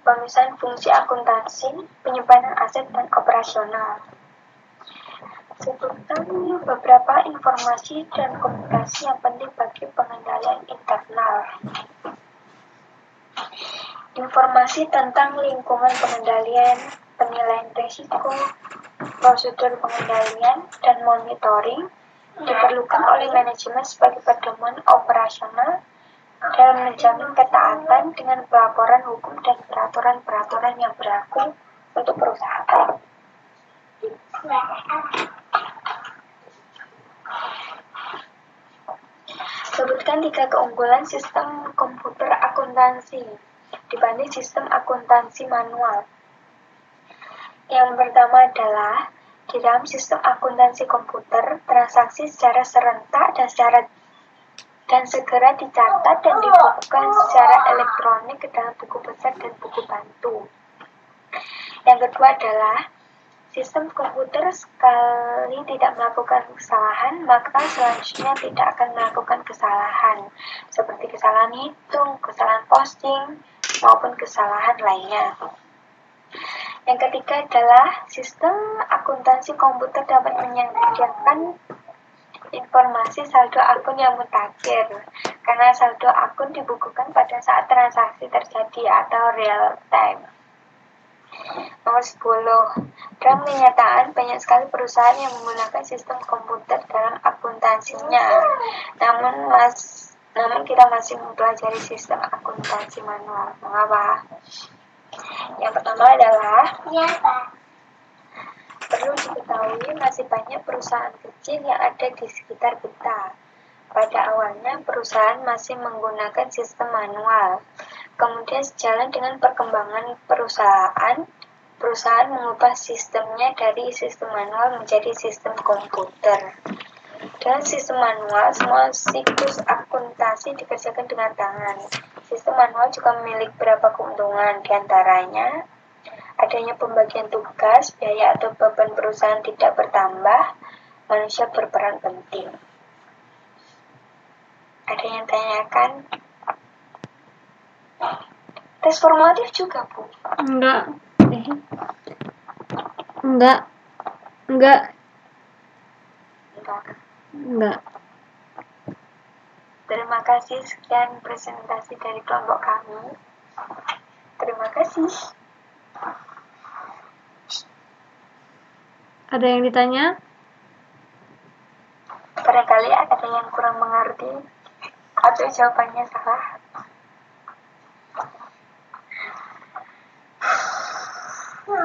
S2: pemisahan fungsi akuntansi, penyimpanan aset dan operasional. Sebutkan beberapa informasi dan komunikasi yang penting bagi pengendalian internal. Informasi tentang lingkungan pengendalian, penilaian risiko, prosedur pengendalian, dan monitoring diperlukan oleh manajemen sebagai pedoman operasional dalam menjamin ketaatan dengan pelaporan hukum dan peraturan-peraturan yang berlaku untuk perusahaan. Sebutkan tiga keunggulan sistem komputer akuntansi dibanding sistem akuntansi manual. Yang pertama adalah di dalam sistem akuntansi komputer, transaksi secara serentak dan secara dan segera dicatat dan dibukukan secara elektronik ke dalam buku besar dan buku bantu. Yang kedua adalah sistem komputer sekali tidak melakukan kesalahan, maka selanjutnya tidak akan melakukan kesalahan, seperti kesalahan hitung, kesalahan posting, maupun kesalahan lainnya. Yang ketiga adalah sistem akuntansi komputer dapat menyediakan informasi saldo akun yang mutakhir karena saldo akun dibukukan pada saat transaksi terjadi atau real time. Nomor 10. Dalam kenyataan, banyak sekali perusahaan yang menggunakan sistem komputer dalam akuntansinya. Namun, mas, namun kita masih mempelajari sistem akuntansi manual. Mengapa? Yang pertama adalah
S4: Ya, Pak.
S2: perlu diketahui masih banyak perusahaan kecil yang ada di sekitar kita. Pada awalnya perusahaan masih menggunakan sistem manual. Kemudian sejalan dengan perkembangan perusahaan, perusahaan mengubah sistemnya dari sistem manual menjadi sistem komputer. Dalam sistem manual, semua siklus akuntansi dikerjakan dengan tangan. Sistem manual juga memiliki beberapa keuntungan, di antaranya adanya pembagian tugas, biaya atau beban perusahaan tidak bertambah, manusia berperan penting. Ada yang tanyakan? Tes formatif juga, Bu.
S3: Enggak. Eh. Enggak. Enggak.
S2: Enggak.
S3: Enggak.
S2: Terima kasih sekian presentasi dari kelompok kami. Terima kasih.
S3: Ada yang ditanya?
S2: Barangkali ada yang kurang mengerti atau jawabannya salah.
S3: Ada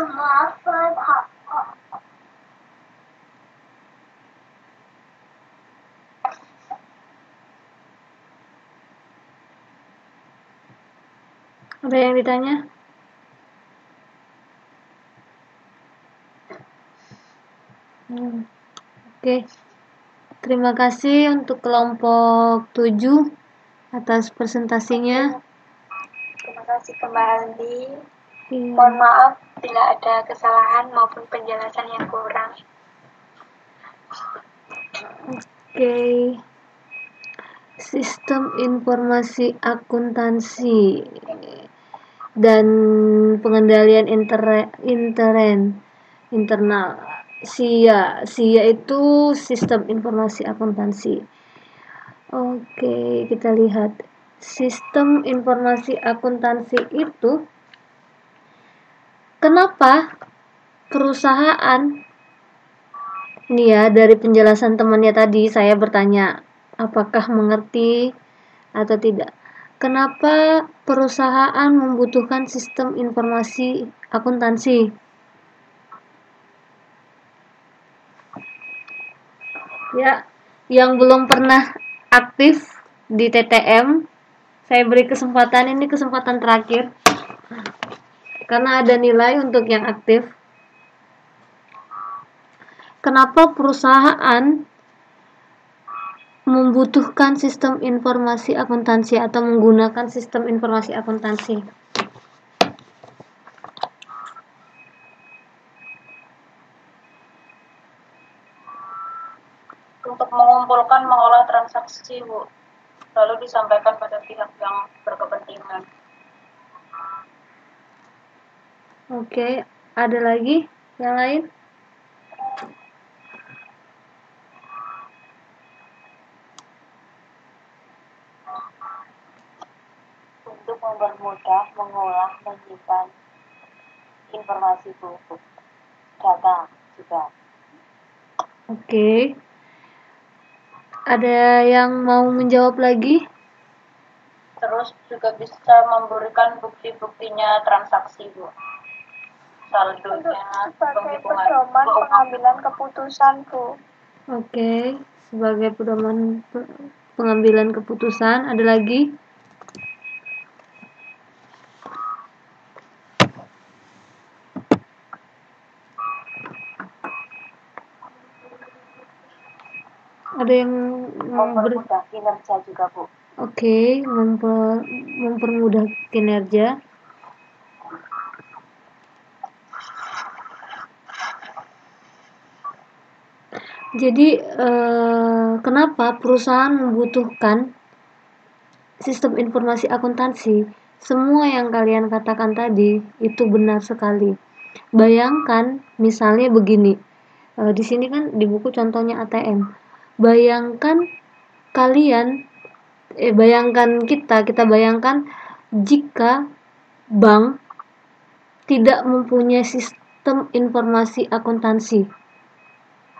S3: yang ditanya? Hmm. Oke. Terima kasih untuk kelompok 7 atas presentasinya.
S2: kasih kembali.
S3: Iya.
S2: Mohon maaf bila ada kesalahan maupun penjelasan yang kurang.
S3: Oke. Sistem informasi akuntansi dan pengendalian inter intern internal. SIA, SIA itu sistem informasi akuntansi. Oke, kita lihat sistem informasi akuntansi itu kenapa perusahaan? Ini ya dari penjelasan temannya tadi saya bertanya apakah mengerti atau tidak? Kenapa perusahaan membutuhkan sistem informasi akuntansi? Ya yang belum pernah aktif di TTM saya beri kesempatan ini kesempatan terakhir karena ada nilai untuk yang aktif. Kenapa perusahaan membutuhkan sistem informasi akuntansi atau menggunakan sistem informasi akuntansi?
S1: Untuk mengumpulkan mengolah transaksi Bu. Lalu disampaikan pada pihak yang berkepentingan
S3: oke ada lagi yang lain
S1: untuk mempermudah mengolah menyimpan informasi buku data juga
S3: Oke. Ada yang mau menjawab lagi?
S1: terus juga bisa memberikan bukti-buktinya transaksi Bu saldonya
S2: Sebagai pedoman pengambilan keputusan, Bu.
S3: Oke, sebagai pedoman pe- pengambilan keputusan, ada lagi? Ada yang
S1: mempermudah kinerja juga Bu
S3: Oke, memper, mempermudah kinerja. Jadi, eh, kenapa perusahaan membutuhkan sistem informasi akuntansi? Semua yang kalian katakan tadi itu benar sekali. Bayangkan, misalnya begini, eh, di sini kan di buku contohnya ATM. Bayangkan kalian eh, bayangkan kita kita bayangkan jika bank tidak mempunyai sistem informasi akuntansi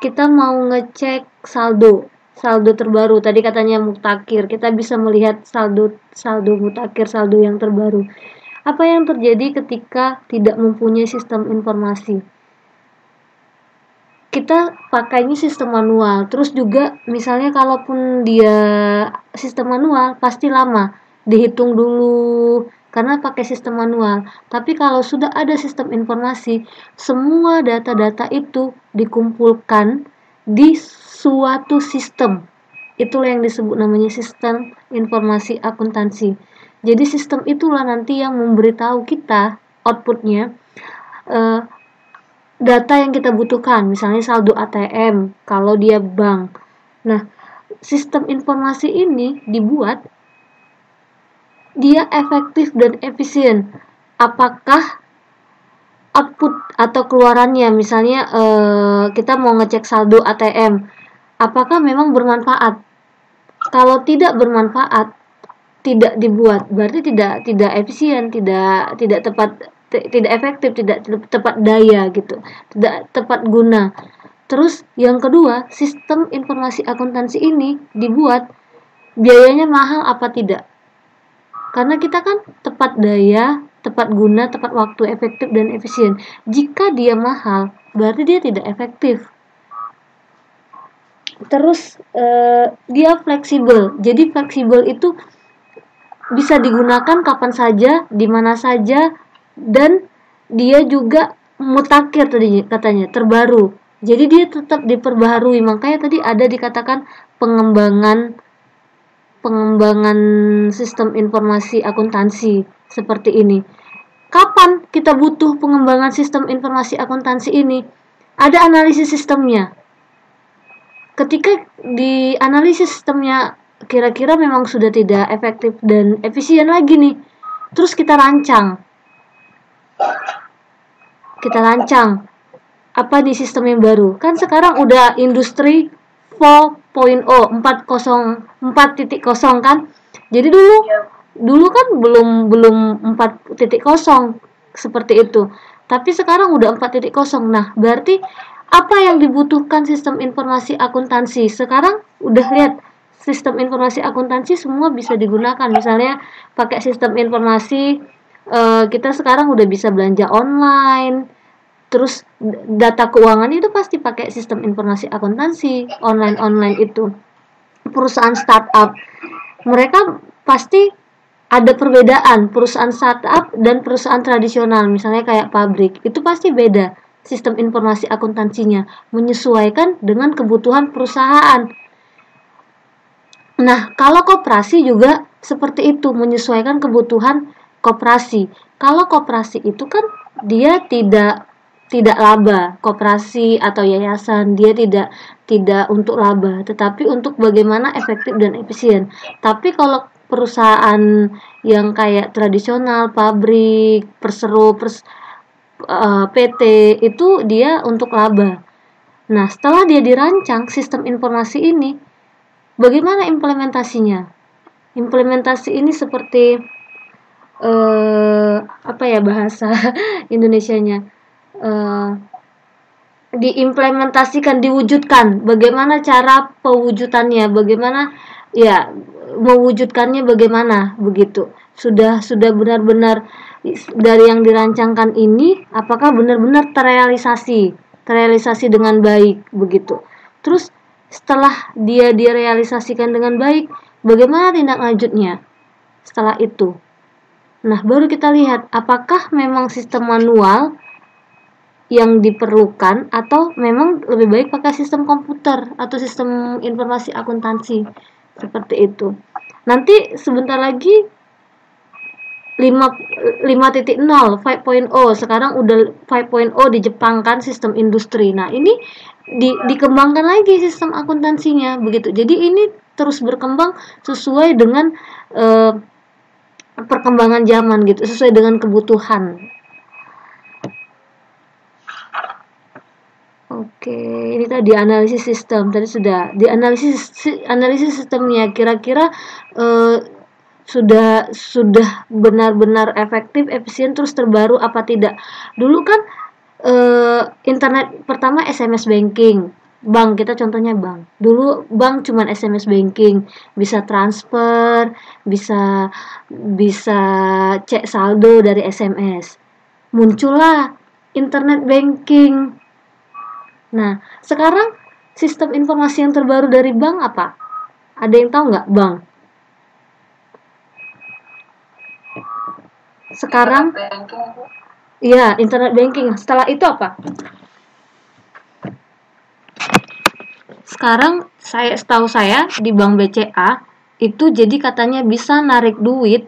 S3: kita mau ngecek saldo saldo terbaru. Tadi katanya mutakhir kita bisa melihat saldo saldo mutakhir saldo yang terbaru. Apa yang terjadi ketika tidak mempunyai sistem informasi? Kita pakainya sistem manual. Terus juga misalnya kalaupun dia sistem manual pasti lama. Dihitung dulu karena pakai sistem manual. Tapi kalau sudah ada sistem informasi semua data-data itu dikumpulkan di suatu sistem. Itulah yang disebut namanya sistem informasi akuntansi. Jadi sistem itulah nanti yang memberitahu kita outputnya eh, data yang kita butuhkan, misalnya saldo ATM kalau dia bank. Nah, sistem informasi ini dibuat dia efektif dan efisien. Apakah output atau keluarannya, misalnya eh, kita mau ngecek saldo ATM, apakah memang bermanfaat? Kalau tidak bermanfaat, tidak dibuat, berarti tidak tidak efisien, tidak tidak tepat te- tidak efektif, tidak te- tepat daya gitu, tidak tepat guna. Terus yang kedua, sistem informasi akuntansi ini dibuat biayanya mahal apa tidak? Karena kita kan tepat daya, tepat guna, tepat waktu, efektif dan efisien. Jika dia mahal, berarti dia tidak efektif. Terus eh, dia fleksibel. Jadi fleksibel itu bisa digunakan kapan saja, di mana saja, dan dia juga mutakhir tadi katanya terbaru. Jadi dia tetap diperbaharui. Makanya tadi ada dikatakan pengembangan pengembangan sistem informasi akuntansi seperti ini. Kapan kita butuh pengembangan sistem informasi akuntansi ini? Ada analisis sistemnya. Ketika di analisis sistemnya kira-kira memang sudah tidak efektif dan efisien lagi nih. Terus kita rancang. Kita rancang apa di sistem yang baru. Kan sekarang udah industri 4.0, 4.0 4.0 kan. Jadi dulu dulu kan belum belum 4.0 seperti itu. Tapi sekarang udah 4.0. Nah, berarti apa yang dibutuhkan sistem informasi akuntansi? Sekarang udah lihat sistem informasi akuntansi semua bisa digunakan. Misalnya pakai sistem informasi uh, kita sekarang udah bisa belanja online. Terus data keuangan itu pasti pakai sistem informasi akuntansi online-online itu. Perusahaan startup. Mereka pasti ada perbedaan perusahaan startup dan perusahaan tradisional. Misalnya kayak pabrik itu pasti beda sistem informasi akuntansinya menyesuaikan dengan kebutuhan perusahaan. Nah kalau koperasi juga seperti itu menyesuaikan kebutuhan koperasi. Kalau koperasi itu kan dia tidak tidak laba koperasi atau yayasan dia tidak tidak untuk laba tetapi untuk bagaimana efektif dan efisien tapi kalau perusahaan yang kayak tradisional, pabrik, perseru, pers, uh, eh, PT itu dia untuk laba. Nah, setelah dia dirancang sistem informasi ini, bagaimana implementasinya? Implementasi ini seperti uh, apa ya bahasa Indonesianya? Uh, diimplementasikan, diwujudkan. Bagaimana cara pewujudannya? Bagaimana ya mewujudkannya bagaimana? Begitu. Sudah sudah benar-benar dari yang dirancangkan ini apakah benar-benar terrealisasi? Terrealisasi dengan baik begitu. Terus setelah dia direalisasikan dengan baik bagaimana tindak lanjutnya setelah itu? Nah baru kita lihat apakah memang sistem manual yang diperlukan atau memang lebih baik pakai sistem komputer atau sistem informasi akuntansi seperti itu. Nanti sebentar lagi 5 5.0 5.0 sekarang udah 5.0 di Jepang kan sistem industri. Nah ini di, dikembangkan lagi sistem akuntansinya begitu. Jadi ini terus berkembang sesuai dengan uh, perkembangan zaman gitu sesuai dengan kebutuhan Oke, ini tadi analisis sistem. Tadi sudah di analisis sistemnya kira-kira uh, sudah sudah benar-benar efektif, efisien terus terbaru apa tidak. Dulu kan uh, internet pertama SMS banking. Bank kita contohnya bank. Dulu bank cuma SMS banking, bisa transfer, bisa bisa cek saldo dari SMS. Muncullah internet banking Nah, sekarang sistem informasi yang terbaru dari bank apa? Ada yang tahu nggak bank? Sekarang, iya internet banking. Setelah itu apa? Sekarang saya setahu saya di bank BCA itu jadi katanya bisa narik duit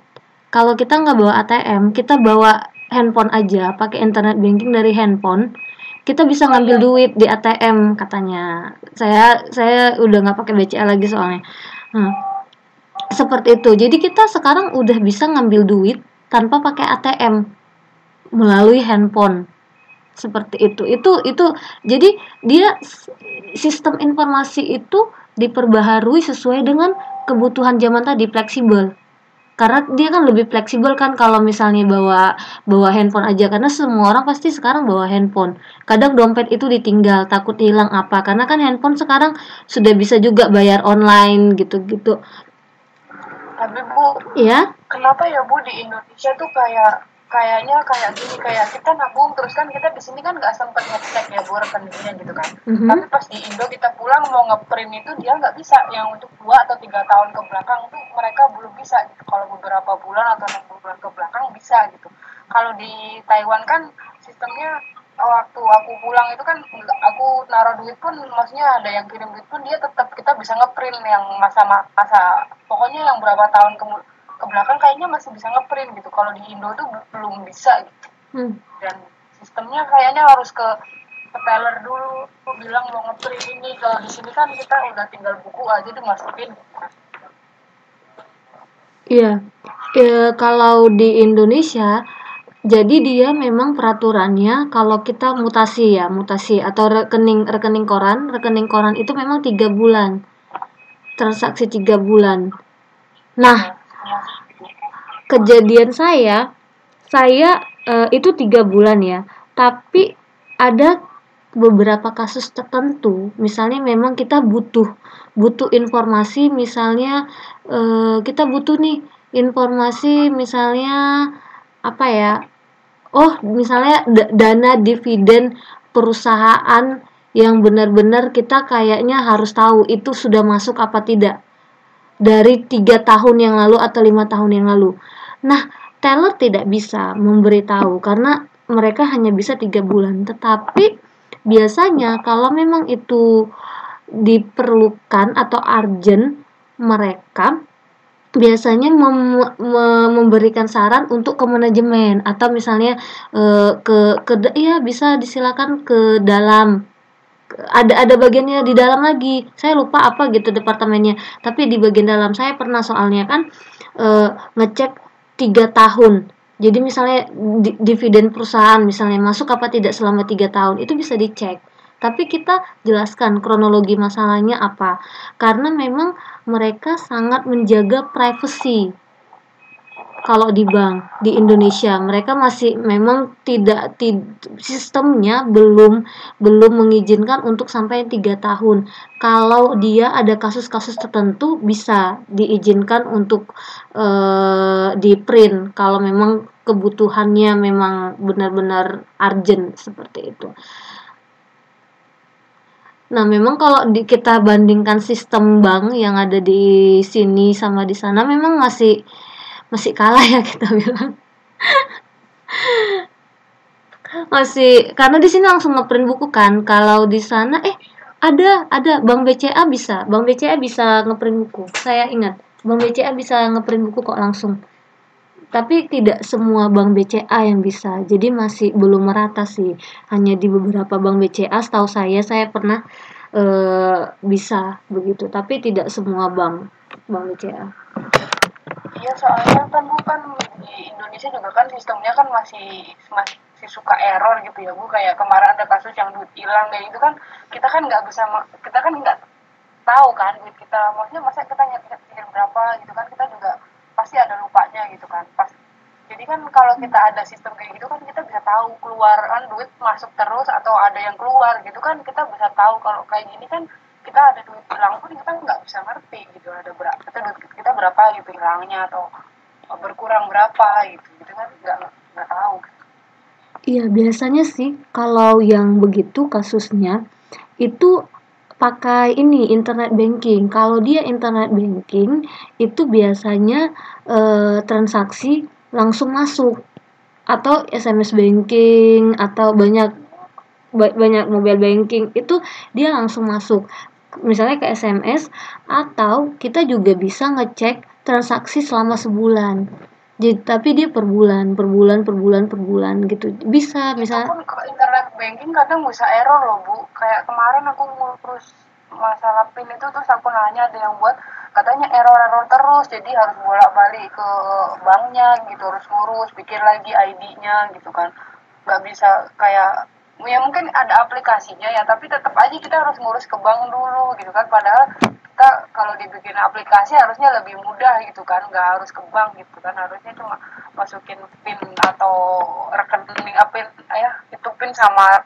S3: kalau kita nggak bawa ATM, kita bawa handphone aja, pakai internet banking dari handphone kita bisa ngambil duit di ATM katanya. Saya saya udah nggak pakai BCA lagi soalnya. Nah, seperti itu. Jadi kita sekarang udah bisa ngambil duit tanpa pakai ATM melalui handphone. Seperti itu. Itu itu. Jadi dia sistem informasi itu diperbaharui sesuai dengan kebutuhan zaman tadi fleksibel karena dia kan lebih fleksibel kan kalau misalnya bawa bawa handphone aja. Karena semua orang pasti sekarang bawa handphone. Kadang dompet itu ditinggal takut hilang apa. Karena kan handphone sekarang sudah bisa juga bayar online gitu gitu
S1: tapi bu
S3: ya
S1: kenapa ya bu di Indonesia tuh kayak kayaknya kayak gini kayak kita nabung terus kan kita di sini kan nggak sempet ngecek ya bu rekeningnya gitu kan. Mm-hmm. tapi pas di Indo kita pulang mau ngeprint itu dia nggak bisa. Yang untuk dua atau tiga tahun ke belakang tuh mereka belum bisa gitu. Kalau beberapa bulan atau enam bulan ke belakang bisa gitu. Kalau di Taiwan kan sistemnya waktu aku pulang itu kan aku naruh duit pun maksudnya ada yang kirim duit pun dia tetap kita bisa ngeprint yang masa-masa. Pokoknya yang berapa tahun ke, ke
S5: belakang kayaknya masih bisa ngeprint gitu. Kalau di Indo tuh belum bisa gitu.
S3: Hmm.
S5: dan sistemnya kayaknya harus ke ke teller dulu. Aku bilang mau ngeprint ini. Kalau di sini kan kita udah tinggal buku aja dimasukin
S3: Iya, ya, kalau di Indonesia, jadi dia memang peraturannya kalau kita mutasi ya, mutasi atau rekening rekening koran, rekening koran itu memang tiga bulan, transaksi tiga bulan. Nah, kejadian saya, saya eh, itu tiga bulan ya, tapi ada beberapa kasus tertentu, misalnya memang kita butuh butuh informasi, misalnya eh, kita butuh nih informasi, misalnya apa ya? Oh, misalnya da- dana dividen perusahaan yang benar-benar kita kayaknya harus tahu itu sudah masuk apa tidak dari tiga tahun yang lalu atau lima tahun yang lalu. Nah, teller tidak bisa memberitahu karena mereka hanya bisa tiga bulan. Tetapi biasanya kalau memang itu diperlukan atau urgent mereka biasanya mem, mem, memberikan saran untuk ke manajemen atau misalnya e, ke ke ya bisa disilakan ke dalam. Ada ada bagiannya di dalam lagi. Saya lupa apa gitu departemennya. Tapi di bagian dalam saya pernah soalnya kan e, ngecek tiga tahun. Jadi misalnya dividen perusahaan misalnya masuk apa tidak selama tiga tahun itu bisa dicek. Tapi kita jelaskan kronologi masalahnya apa. Karena memang mereka sangat menjaga privacy kalau di bank di Indonesia mereka masih memang tidak tid, sistemnya belum belum mengizinkan untuk sampai tiga tahun. Kalau dia ada kasus-kasus tertentu bisa diizinkan untuk uh, di print kalau memang kebutuhannya memang benar-benar urgent seperti itu. Nah, memang kalau di, kita bandingkan sistem bank yang ada di sini sama di sana memang masih masih kalah ya kita bilang. masih karena di sini langsung ngeprint buku kan. Kalau di sana eh ada ada Bank BCA bisa. Bank BCA bisa ngeprint buku. Saya ingat, Bank BCA bisa ngeprint buku kok langsung tapi tidak semua bank BCA yang bisa jadi masih belum merata sih hanya di beberapa bank BCA setahu saya saya pernah e, bisa begitu tapi tidak semua bank bank BCA
S5: iya soalnya kan bukan di Indonesia juga kan sistemnya kan masih masih suka error gitu ya bu. Kayak kemarin ada kasus yang duit hilang kayak itu kan kita kan nggak bisa kita kan nggak tahu kan duit kita. Maksudnya masa kita nyetir berapa gitu kan kita juga pasti ada lupanya gitu kan. Pas jadi kan kalau kita ada sistem kayak gitu kan kita bisa tahu keluar kan duit masuk terus atau ada yang keluar gitu kan kita bisa tahu kalau kayak gini kan kita ada duit hilang pun kita nggak bisa ngerti gitu ada berapa kita duit kita berapa gitu hilangnya atau berkurang berapa gitu gitu kan nggak nggak tahu gitu.
S3: iya biasanya sih kalau yang begitu kasusnya itu pakai ini internet banking. Kalau dia internet banking itu biasanya e, transaksi langsung masuk atau SMS banking atau banyak banyak mobile banking itu dia langsung masuk. Misalnya ke SMS atau kita juga bisa ngecek transaksi selama sebulan. Jadi, tapi dia per bulan, per bulan, per bulan, per bulan gitu. Bisa, misalnya.
S5: Kalau internet banking kadang bisa error loh, Bu. Kayak kemarin aku ngurus masalah PIN itu terus aku nanya ada yang buat katanya error-error terus jadi harus bolak-balik ke banknya gitu harus ngurus bikin lagi ID-nya gitu kan nggak bisa kayak ya mungkin ada aplikasinya ya tapi tetap aja kita harus ngurus ke bank dulu gitu kan. Padahal kita kalau dibikin aplikasi harusnya lebih mudah gitu kan nggak harus ke bank gitu kan. Harusnya cuma masukin pin atau rekening apa ya itu pin sama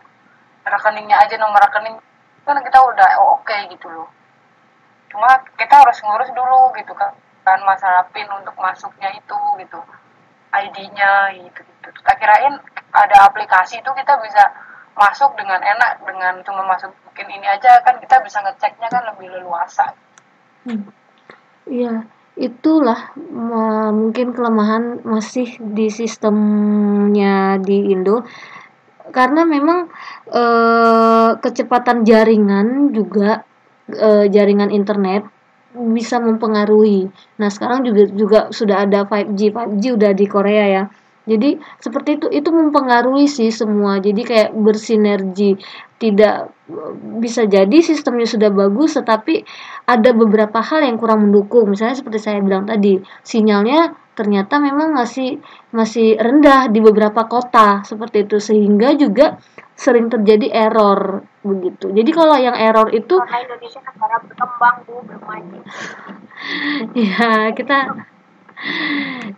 S5: rekeningnya aja nomor rekening. Kan kita udah oh, oke okay gitu loh. Cuma kita harus ngurus dulu gitu kan kan masalah pin untuk masuknya itu gitu ID-nya gitu gitu kita kirain ada aplikasi itu kita bisa masuk dengan enak dengan cuma masuk mungkin ini aja kan kita bisa ngeceknya kan lebih leluasa.
S3: Hmm. Iya, itulah mungkin kelemahan masih di sistemnya di Indo karena memang e, kecepatan jaringan juga e, jaringan internet bisa mempengaruhi. Nah, sekarang juga juga sudah ada 5G. 5G udah di Korea ya. Jadi seperti itu itu mempengaruhi sih semua. Jadi kayak bersinergi. Tidak bisa jadi sistemnya sudah bagus tetapi ada beberapa hal yang kurang mendukung. Misalnya seperti saya bilang tadi, sinyalnya ternyata memang masih masih rendah di beberapa kota seperti itu sehingga juga sering terjadi error begitu. Jadi kalau yang error itu
S6: karena Indonesia negara berkembang bu bermaju
S3: ya kita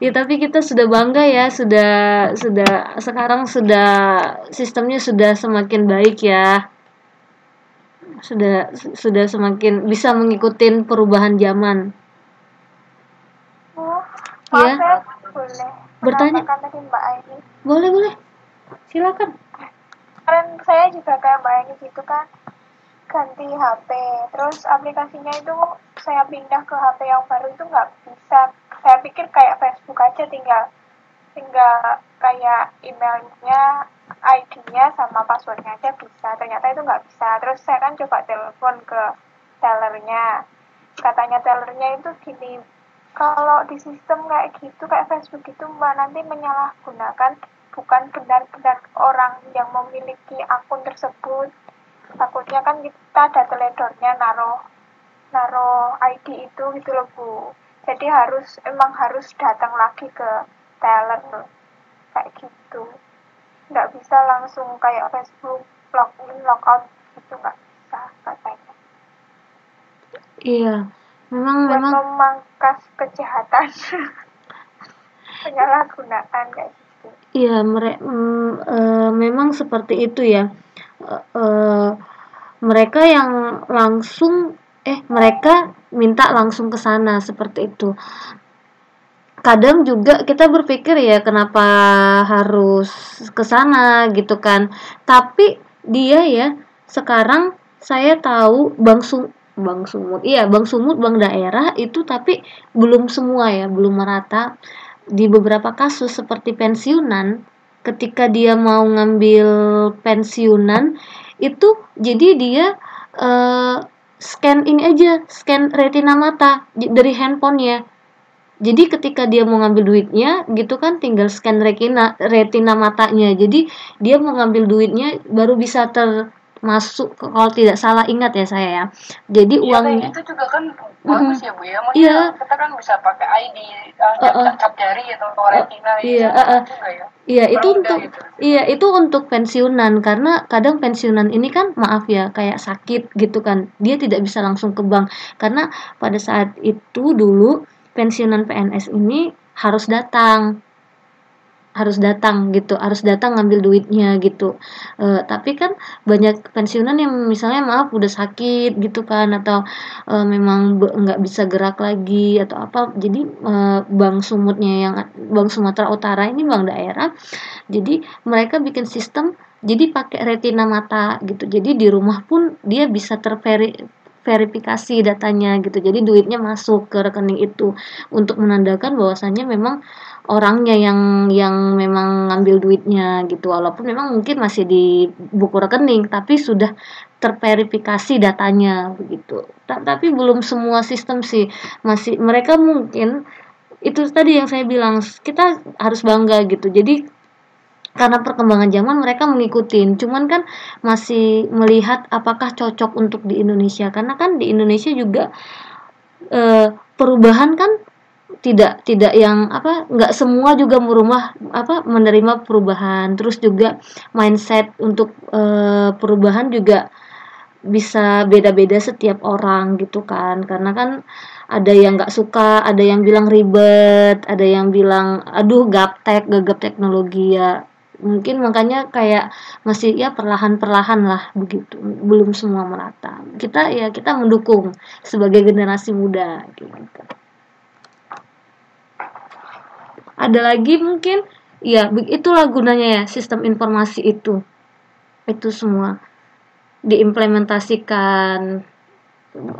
S3: ya tapi kita sudah bangga ya sudah sudah sekarang sudah sistemnya sudah semakin baik ya. Sudah sudah semakin bisa mengikuti perubahan zaman. Iya.
S6: maaf ya boleh.
S3: Bertanya.
S6: menambahkan tadi Mbak Aini?
S3: Boleh boleh. Silakan.
S6: Kemarin saya juga kayak Mbak Aini gitu kan. Ganti HP terus aplikasinya itu saya pindah ke HP yang baru itu nggak bisa saya pikir kayak Facebook aja tinggal tinggal kayak emailnya ID-nya sama passwordnya aja bisa. Ternyata itu nggak bisa. Terus saya kan coba telepon ke tellernya. Katanya tellernya itu gini kalau di sistem kayak gitu kayak Facebook itu mbak nanti menyalahgunakan bukan benar-benar orang yang memiliki akun tersebut. Takutnya kan kita ada teledornya naruh naruh ID itu gitu loh bu jadi harus emang harus datang lagi ke teller kayak gitu. Nggak bisa langsung kayak Facebook login logout gitu nggak bisa katanya.
S3: Iya memang
S6: buat
S3: memang.
S6: memangkas kejahatan. Penyalahgunaan kayak gitu.
S3: Iya, mere mm, eh, memang seperti itu ya. Eh, eh, mereka yang langsung, eh mereka minta langsung ke sana seperti itu. Kadang juga kita berpikir ya kenapa harus ke sana gitu kan. Tapi dia ya sekarang saya tahu Bang Sum Bang Sumut, iya Bang Sumut, Bang Daerah itu tapi belum semua ya, belum merata di beberapa kasus seperti pensiunan ketika dia mau ngambil pensiunan itu jadi dia eh, scan ini aja scan retina mata dari handphonenya. Jadi ketika dia mau ngambil duitnya gitu kan tinggal scan retina retina matanya. Jadi dia mau ngambil duitnya baru bisa termasuk kalau tidak salah ingat ya saya ya jadi
S5: Iya,
S3: uangnya
S5: gitu juga kan bagus ya bu ya. Maksudnya
S3: Iya.
S5: kita kan bisa pakai ID, uh, cap,
S3: Uh-uh.
S5: cap jari atau retina
S3: iya,
S5: gitu
S3: uh-uh.
S5: juga ya.
S3: Iya, itu untuk
S5: gitu.
S3: iya, itu untuk pensiunan karena kadang pensiunan ini kan maaf ya kayak sakit gitu kan. Dia tidak bisa langsung ke bank karena pada saat itu dulu pensiunan PNS ini harus datang harus datang gitu harus datang ngambil duitnya gitu. Eh, tapi kan banyak pensiunan yang misalnya maaf udah sakit gitu kan atau eh, memang nggak bisa gerak lagi atau apa. Jadi eh, bank sumutnya yang bank Sumatera Utara ini bank daerah. Jadi mereka bikin sistem jadi pakai retina mata gitu. Jadi di rumah pun dia bisa terveri verifikasi datanya gitu. Jadi duitnya masuk ke rekening itu. Untuk menandakan bahwasannya memang orangnya yang yang memang ngambil duitnya gitu. Walaupun memang mungkin masih di buku rekening tapi sudah terverifikasi datanya begitu. Ta- tapi belum semua sistem sih. Masih mereka mungkin itu tadi yang saya bilang kita harus bangga gitu. Jadi karena perkembangan zaman mereka mengikutin. Cuman kan masih melihat apakah cocok untuk di Indonesia. Karena kan di Indonesia juga eh, perubahan kan tidak tidak yang apa nggak semua juga merumah apa menerima perubahan. Terus juga mindset untuk eh, perubahan juga bisa beda-beda setiap orang gitu kan. Karena kan ada yang nggak suka ada yang bilang ribet ada yang bilang aduh gaptek gagap teknologi ya. Mungkin makanya kayak masih ya perlahan-perlahan lah begitu. Belum semua merata. Kita ya kita mendukung sebagai generasi muda gitu ada lagi mungkin? Ya itulah gunanya ya sistem informasi itu. Itu semua diimplementasikan.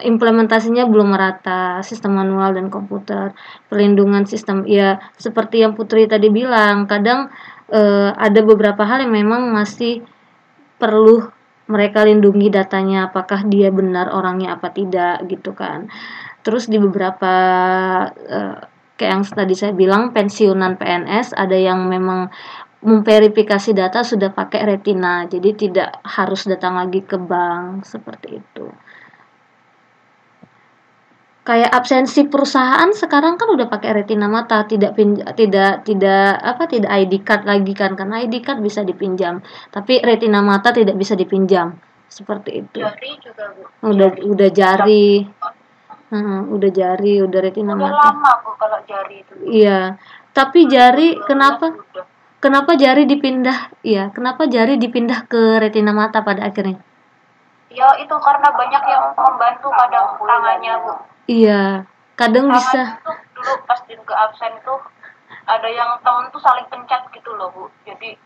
S3: Implementasinya belum merata sistem manual dan komputer perlindungan sistem. Ya seperti yang Putri tadi bilang kadang eh, ada beberapa hal yang memang masih perlu mereka lindungi datanya apakah dia benar orangnya apa tidak gitu kan. Terus di beberapa uh, kayak yang tadi saya bilang pensiunan PNS ada yang memang memverifikasi data sudah pakai retina. Jadi tidak harus datang lagi ke bank seperti itu. Kayak absensi perusahaan sekarang kan udah pakai retina mata tidak pin, tidak tidak apa tidak ID card lagi kan karena ID card bisa dipinjam. Tapi retina mata tidak bisa dipinjam seperti itu.
S7: Jari juga bu.
S3: Udah udah jari hmm, udah jari udah retina
S7: udah
S3: mata
S7: lama bu kalau jari itu.
S3: Iya tapi jari
S7: Udah
S3: kenapa
S7: udah.
S3: kenapa jari dipindah? Iya kenapa jari dipindah ke retina mata pada akhirnya?
S7: Ya itu karena banyak yang membantu kadang tangannya bu.
S3: Iya kadang
S7: tangan
S3: bisa.
S7: itu dulu pas di ke absen itu ada yang temen tuh saling pencet gitu loh bu. Jadi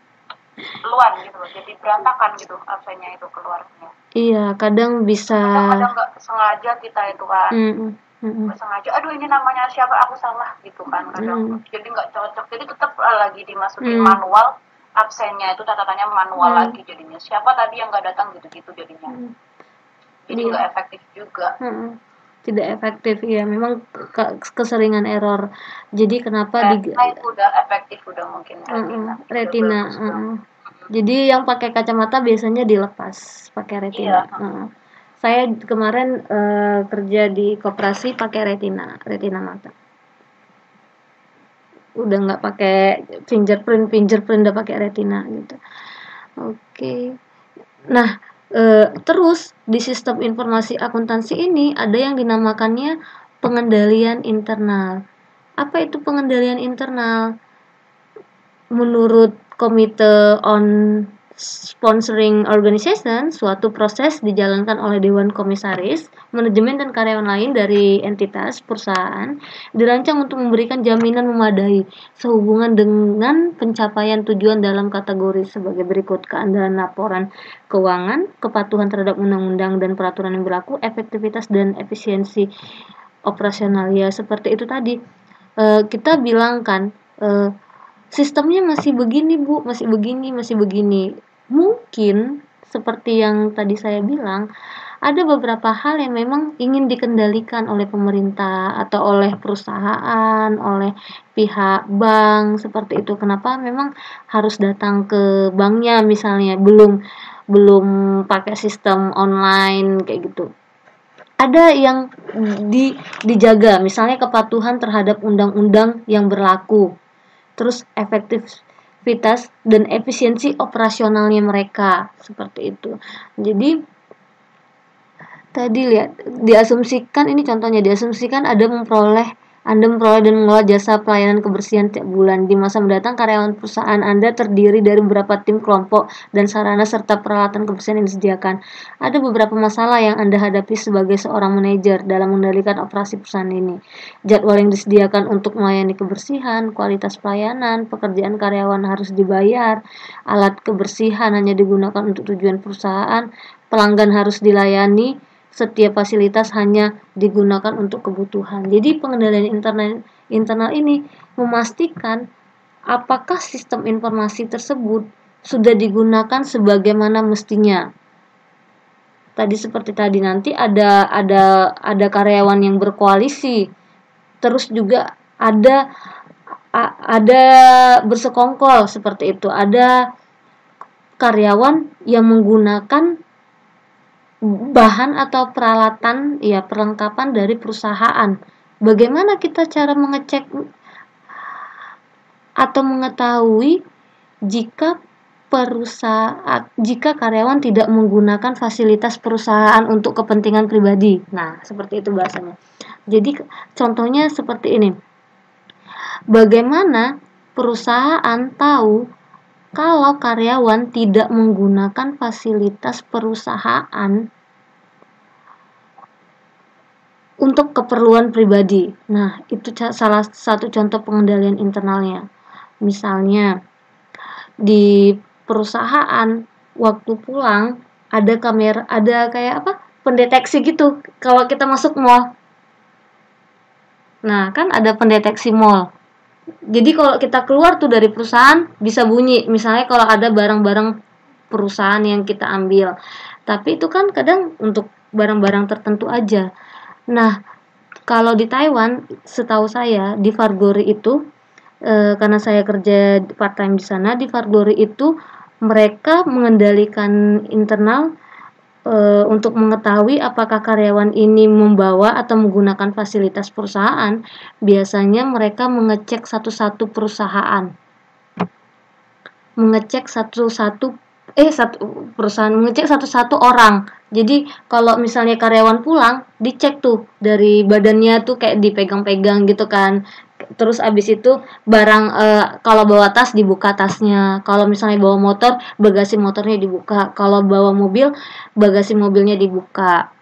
S7: luan gitu loh jadi berantakan gitu absennya itu keluarnya
S3: iya kadang bisa
S7: kadang-kadang nggak sengaja kita itu kan
S3: Mm, mm, mm, mm.
S7: nggak sengaja aduh ini namanya siapa aku salah gitu kan kadang
S3: Hmm.
S7: jadi nggak cocok jadi tetap lagi dimasukin
S3: Hmm.
S7: manual absennya itu catatannya manual
S3: Hmm.
S7: lagi jadinya siapa tadi yang nggak datang gitu-gitu jadinya
S3: Hmm.
S7: jadi
S3: Iya.
S7: nggak efektif juga
S3: Mm-mm. Tidak efektif ya memang ke- keseringan error jadi kenapa di
S7: udah efektif udah mungkin retina
S3: Mm-mm,
S7: Udah
S3: retina
S7: banget.
S3: mm-mm. jadi yang pakai kacamata biasanya dilepas pakai retina
S7: Iya.
S3: Mm. saya kemarin eh, kerja di koperasi pakai retina retina mata udah nggak pakai fingerprint fingerprint udah pakai retina gitu oke nah eh, terus di sistem informasi akuntansi ini ada yang dinamakannya pengendalian internal. Apa itu pengendalian internal? Menurut Komite on Sponsoring Organization, suatu proses dijalankan oleh Dewan Komisaris, manajemen dan karyawan lain dari entitas perusahaan dirancang untuk memberikan jaminan memadai sehubungan dengan pencapaian tujuan dalam kategori sebagai berikut keandalan laporan keuangan, kepatuhan terhadap undang-undang dan peraturan yang berlaku, efektivitas dan efisiensi operasional. Ya seperti itu tadi. Eh, kita bilang kan eh, sistemnya masih begini bu masih begini masih begini mungkin seperti yang tadi saya bilang ada beberapa hal yang memang ingin dikendalikan oleh pemerintah atau oleh perusahaan oleh pihak bank seperti itu. Kenapa? Memang harus datang ke banknya misalnya belum belum pakai sistem online kayak gitu. Ada yang di, dijaga misalnya kepatuhan terhadap undang-undang yang berlaku. Terus efektivitas dan efisiensi operasionalnya mereka. Seperti itu. Jadi tadi lihat diasumsikan ini contohnya diasumsikan ada memperoleh anda memperoleh dan mengelola jasa pelayanan kebersihan tiap bulan. Di masa mendatang, karyawan perusahaan Anda terdiri dari beberapa tim kelompok dan sarana serta peralatan kebersihan yang disediakan. Ada beberapa masalah yang Anda hadapi sebagai seorang manajer dalam mengendalikan operasi perusahaan ini. Jadwal yang disediakan untuk melayani kebersihan, kualitas pelayanan, pekerjaan karyawan harus dibayar, alat kebersihan hanya digunakan untuk tujuan perusahaan, pelanggan harus dilayani, setiap fasilitas hanya digunakan untuk kebutuhan. Jadi pengendalian internal internal ini memastikan apakah sistem informasi tersebut sudah digunakan sebagaimana mestinya. Tadi seperti tadi nanti ada ada ada karyawan yang berkoalisi, terus juga ada ada bersekongkol seperti itu. Ada karyawan yang menggunakan bahan atau peralatan ya perlengkapan dari perusahaan. Bagaimana kita cara mengecek atau mengetahui jika perusahaan jika karyawan tidak menggunakan fasilitas perusahaan untuk kepentingan pribadi. Nah, seperti itu bahasanya. Jadi contohnya seperti ini. Bagaimana perusahaan tahu kalau karyawan tidak menggunakan fasilitas perusahaan untuk keperluan pribadi. Nah, itu salah satu contoh pengendalian internalnya. Misalnya, di perusahaan waktu pulang ada kamera, ada kayak apa? pendeteksi gitu kalau kita masuk mall. Nah, kan ada pendeteksi mall. Jadi kalau kita keluar tuh dari perusahaan bisa bunyi. Misalnya kalau ada barang-barang perusahaan yang kita ambil. Tapi itu kan kadang untuk barang-barang tertentu aja. Nah, kalau di Taiwan setahu saya di Fargori itu eh, karena saya kerja part time di sana di Fargori itu mereka mengendalikan internal eh, untuk mengetahui apakah karyawan ini membawa atau menggunakan fasilitas perusahaan biasanya mereka mengecek satu-satu perusahaan. Mengecek satu-satu eh satu perusahaan mengecek satu-satu orang. Jadi kalau misalnya karyawan pulang dicek tuh dari badannya tuh kayak dipegang-pegang gitu kan terus abis itu barang eh, kalau bawa tas dibuka tasnya. Kalau misalnya bawa motor bagasi motornya dibuka. Kalau bawa mobil bagasi mobilnya dibuka.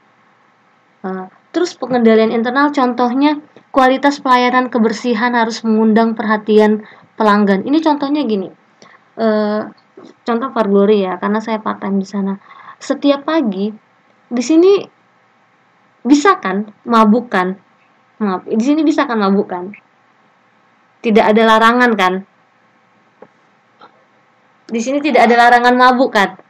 S3: Eh, terus pengendalian internal contohnya kualitas pelayanan kebersihan harus mengundang perhatian pelanggan. Ini contohnya gini eh, contoh Fargori ya karena saya part time di sana. Setiap pagi di sini bisa kan mabuk kan? Maaf di sini bisa kan mabuk kan tidak ada larangan kan? Di sini tidak ada larangan mabuk kan